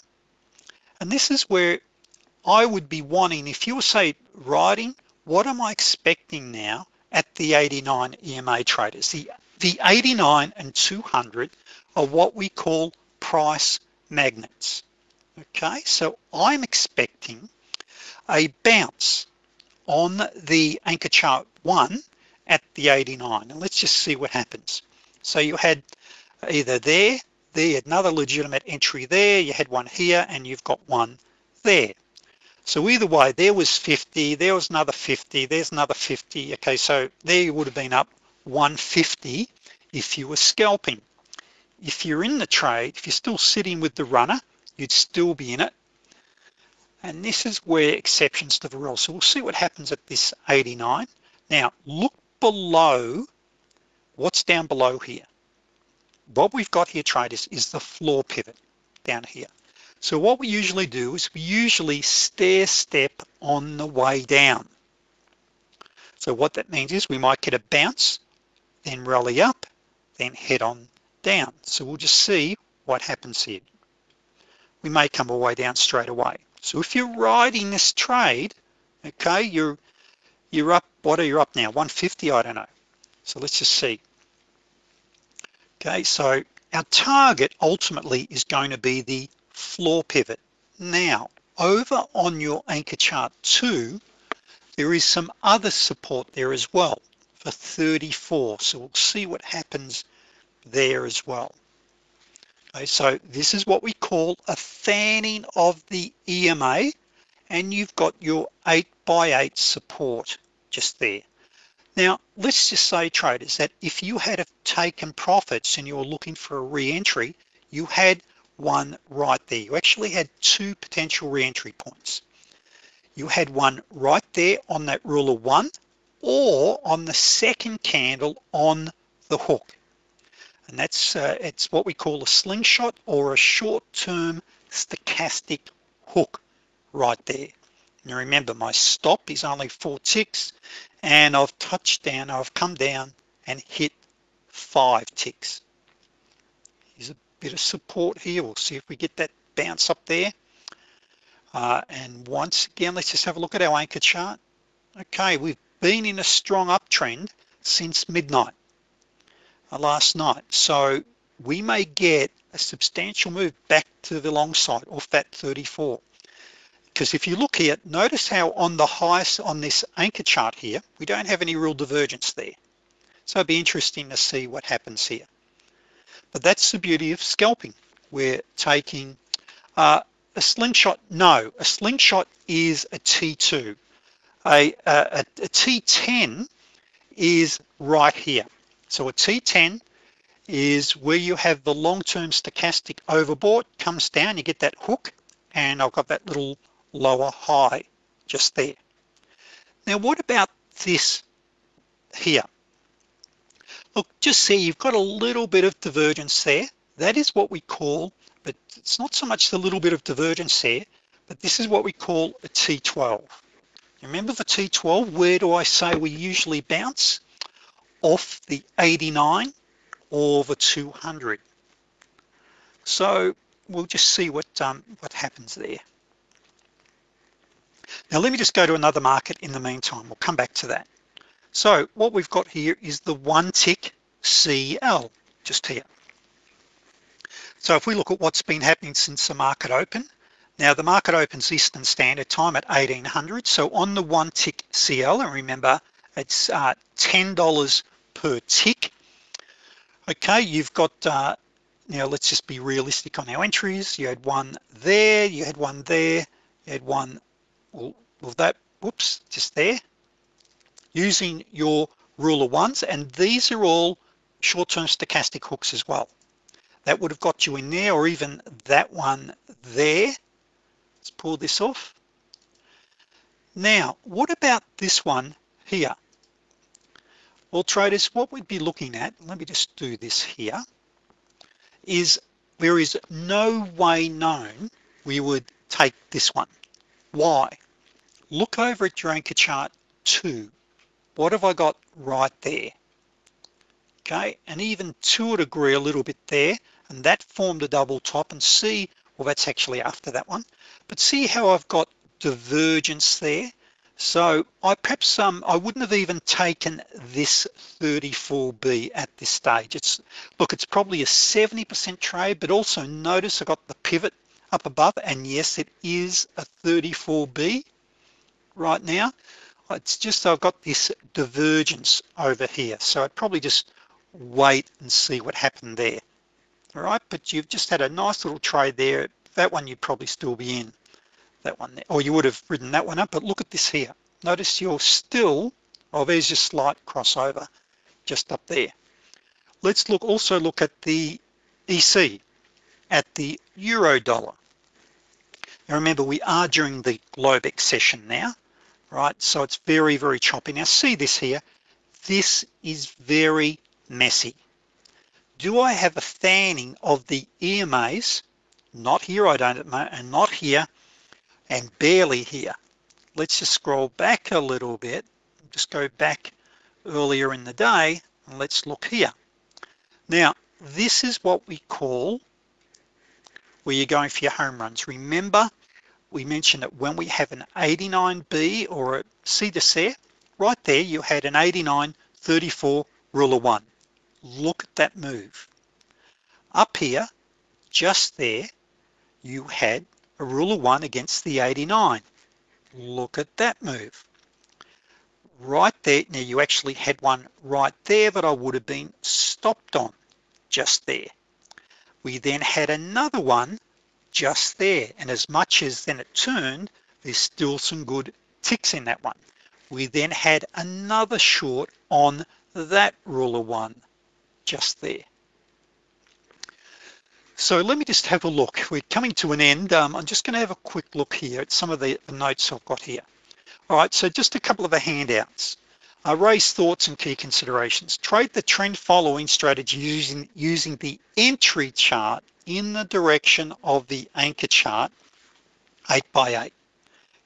and this is where I would be wanting if you say riding what am I expecting now at the 89 EMA traders? The the 89 and 200 are what we call price magnets. Okay so I'm expecting a bounce on the anchor chart one at the 89 and let's just see what happens. So you had either there there another legitimate entry there you had one here and you've got one there so either way there was 50 there was another 50 there's another 50 okay so there you would have been up 150 if you were scalping. If you're in the trade if you're still sitting with the runner you'd still be in it. And this is where exceptions to the rule. So we'll see what happens at this 89 now look below. What's down below here? What we've got here traders is the floor pivot down here so what we usually do is we usually stair step on the way down. So what that means is we might get a bounce then rally up then head on down. So we'll just see what happens here. We may come all the way down straight away. So if you're riding this trade okay you're you're up what are you up now? 150 I don't know. So let's just see. Okay so our target ultimately is going to be the floor pivot. Now over on your anchor chart 2 there is some other support there as well for 34 so we'll see what happens there as well. Okay so this is what we call a fanning of the EMA and you've got your 8 by 8 support just there. Now let's just say traders that if you had taken profits and you're looking for a re-entry you had one right there. You actually had two potential re-entry points. You had one right there on that rule of one or on the second candle on the hook. And that's uh, it's what we call a slingshot or a short-term stochastic hook right there. Now remember my stop is only four ticks and I've touched down I've come down and hit five ticks bit of support here. We'll see if we get that bounce up there. Uh, and once again let's just have a look at our anchor chart. Okay we've been in a strong uptrend since midnight uh, last night. So we may get a substantial move back to the long side off that 34 because if you look here notice how on the highest on this anchor chart here we don't have any real divergence there. So it'd be interesting to see what happens here but that's the beauty of scalping we're taking uh, a slingshot no a slingshot is a t2 a, a, a T10 is right here. So a T10 is where you have the long-term stochastic overbought comes down, you get that hook, and I've got that little lower high just there. Now what about this here? Look, just see you've got a little bit of divergence there. That is what we call, but it's not so much the little bit of divergence there, but this is what we call a T12. Remember the T12, where do I say we usually bounce? Off the 89 or the 200. So we'll just see what, um, what happens there. Now let me just go to another market in the meantime. We'll come back to that. So what we've got here is the one tick CL just here. So if we look at what's been happening since the market open, now the market opens Eastern Standard Time at 1800. So on the one tick CL, and remember it's uh, $10 per tick. Okay, you've got, uh, now let's just be realistic on our entries. You had one there, you had one there, you had one, well, well that, whoops, just there. Using your rule of ones, and these are all short-term stochastic hooks as well. That would have got you in there, or even that one there. Let's pull this off. Now, what about this one here? Well, traders, what we'd be looking at, let me just do this here, is there is no way known we would take this one. Why? Look over at your anchor chart two. What have I got right there? Okay, and even to a degree a little bit there, and that formed a double top and see, well, that's actually after that one, but see how I've got divergence there? So I perhaps um, I wouldn't have even taken this 34B at this stage. It's Look, it's probably a 70% trade, but also notice I got the pivot up above, and yes, it is a 34B right now. It's just I've got this divergence over here. So I'd probably just wait and see what happened there. All right, but you've just had a nice little trade there. That one you'd probably still be in that one there, or you would have ridden that one up, but look at this here. Notice you're still, oh, there's your slight crossover just up there. Let's look also look at the EC at the euro dollar. Now remember, we are during the Globex session now, right? So it's very, very choppy. Now see this here. This is very messy. Do I have a fanning of the EMAs? Not here, I don't, and not here, and barely here. Let's just scroll back a little bit. Just go back earlier in the day and let's look here. Now, this is what we call where you're going for your home runs. Remember, we mentioned that when we have an 89B or a, see this there? Right there, you had an 89, 34, rule of one. Look at that move. Up here, just there, you had a rule of one against the 89. Look at that move. Right there, now you actually had one right there that I would have been stopped on, just there. We then had another one just there, and as much as then it turned, there's still some good ticks in that one. We then had another short on that rule of one, just there. So let me just have a look. We're coming to an end. Um, I'm just going to have a quick look here at some of the, the notes I've got here. All right, so just a couple of the handouts. Uh, Ray's thoughts and key considerations. Trade the trend following strategy using, using the entry chart in the direction of the anchor chart, eight by eight.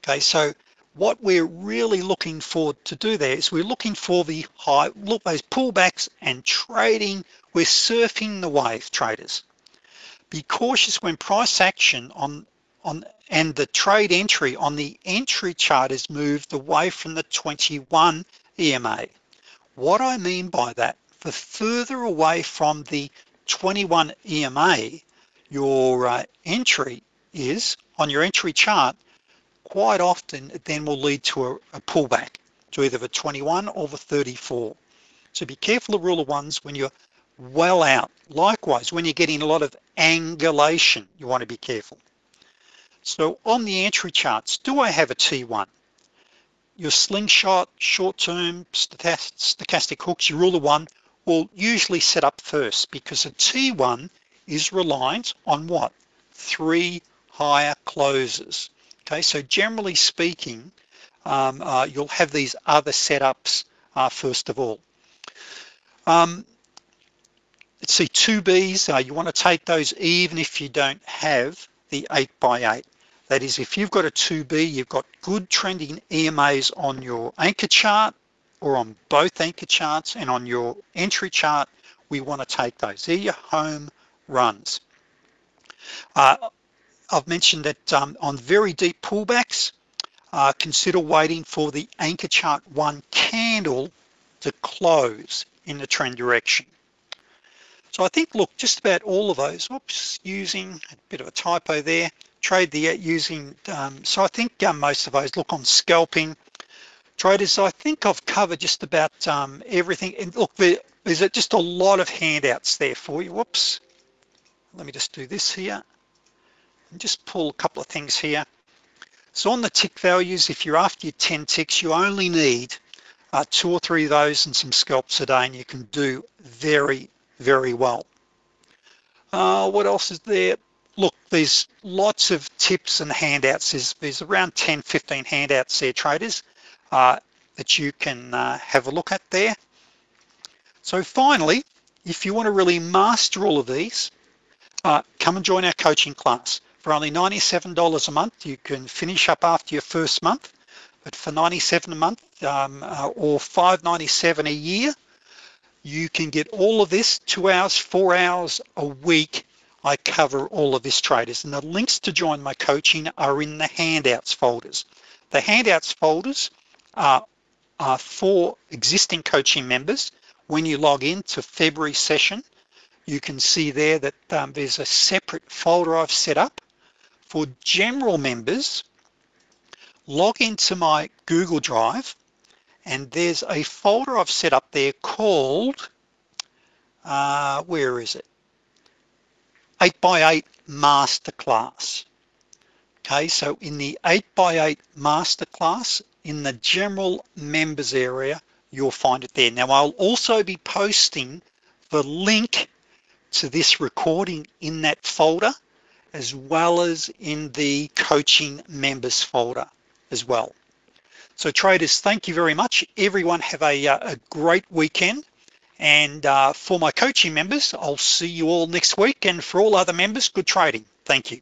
Okay, so what we're really looking for to do there is we're looking for the high, look those pullbacks and trading, we're surfing the wave traders be cautious when price action on on and the trade entry on the entry chart is moved away from the 21 EMA. What I mean by that, the further away from the 21 EMA your uh, entry is on your entry chart, quite often it then will lead to a, a pullback to either the 21 or the 34. So be careful of rule of ones when you're well out. Likewise, when you're getting a lot of angulation, you want to be careful. So on the entry charts, do I have a T1? Your slingshot, short-term stochastic hooks, your rule of one, will usually set up first because a T1 is reliant on what? Three higher closes. Okay, so generally speaking, um, uh, you'll have these other setups uh, first of all. Um, let's see, 2Bs, uh, you want to take those even if you don't have the 8 by 8 That is, if you've got a 2B, you've got good trending EMAs on your anchor chart or on both anchor charts and on your entry chart, we want to take those. They're your home runs. Uh, I've mentioned that um, on very deep pullbacks, uh, consider waiting for the anchor chart one candle to close in the trend direction. So I think, look, just about all of those, whoops, using a bit of a typo there, trade the uh, using, um, so I think um, most of those look on scalping. Traders, I think I've covered just about um, everything. And look, there, there's just a lot of handouts there for you. Whoops. Let me just do this here and just pull a couple of things here. So on the tick values, if you're after your 10 ticks, you only need uh, two or three of those and some scalps a day and you can do very, very well. Uh, what else is there? Look, there's lots of tips and handouts. There's, there's around 10, 15 handouts there, traders, uh, that you can uh, have a look at there. So finally, if you want to really master all of these, uh, come and join our coaching class. For only $97 a month, you can finish up after your first month, but for 97 a month um, uh, or 597 a year, you can get all of this two hours, four hours a week. I cover all of this traders and the links to join my coaching are in the handouts folders. The handouts folders are, are for existing coaching members. When you log in to February session, you can see there that um, there's a separate folder I've set up for general members, log into my Google Drive and there's a folder I've set up there called, uh, where is it? 8x8 Masterclass. Okay, so in the 8x8 Masterclass, in the general members area, you'll find it there. Now I'll also be posting the link to this recording in that folder as well as in the coaching members folder as well. So traders, thank you very much. Everyone have a, uh, a great weekend. And uh, for my coaching members, I'll see you all next week. And for all other members, good trading. Thank you.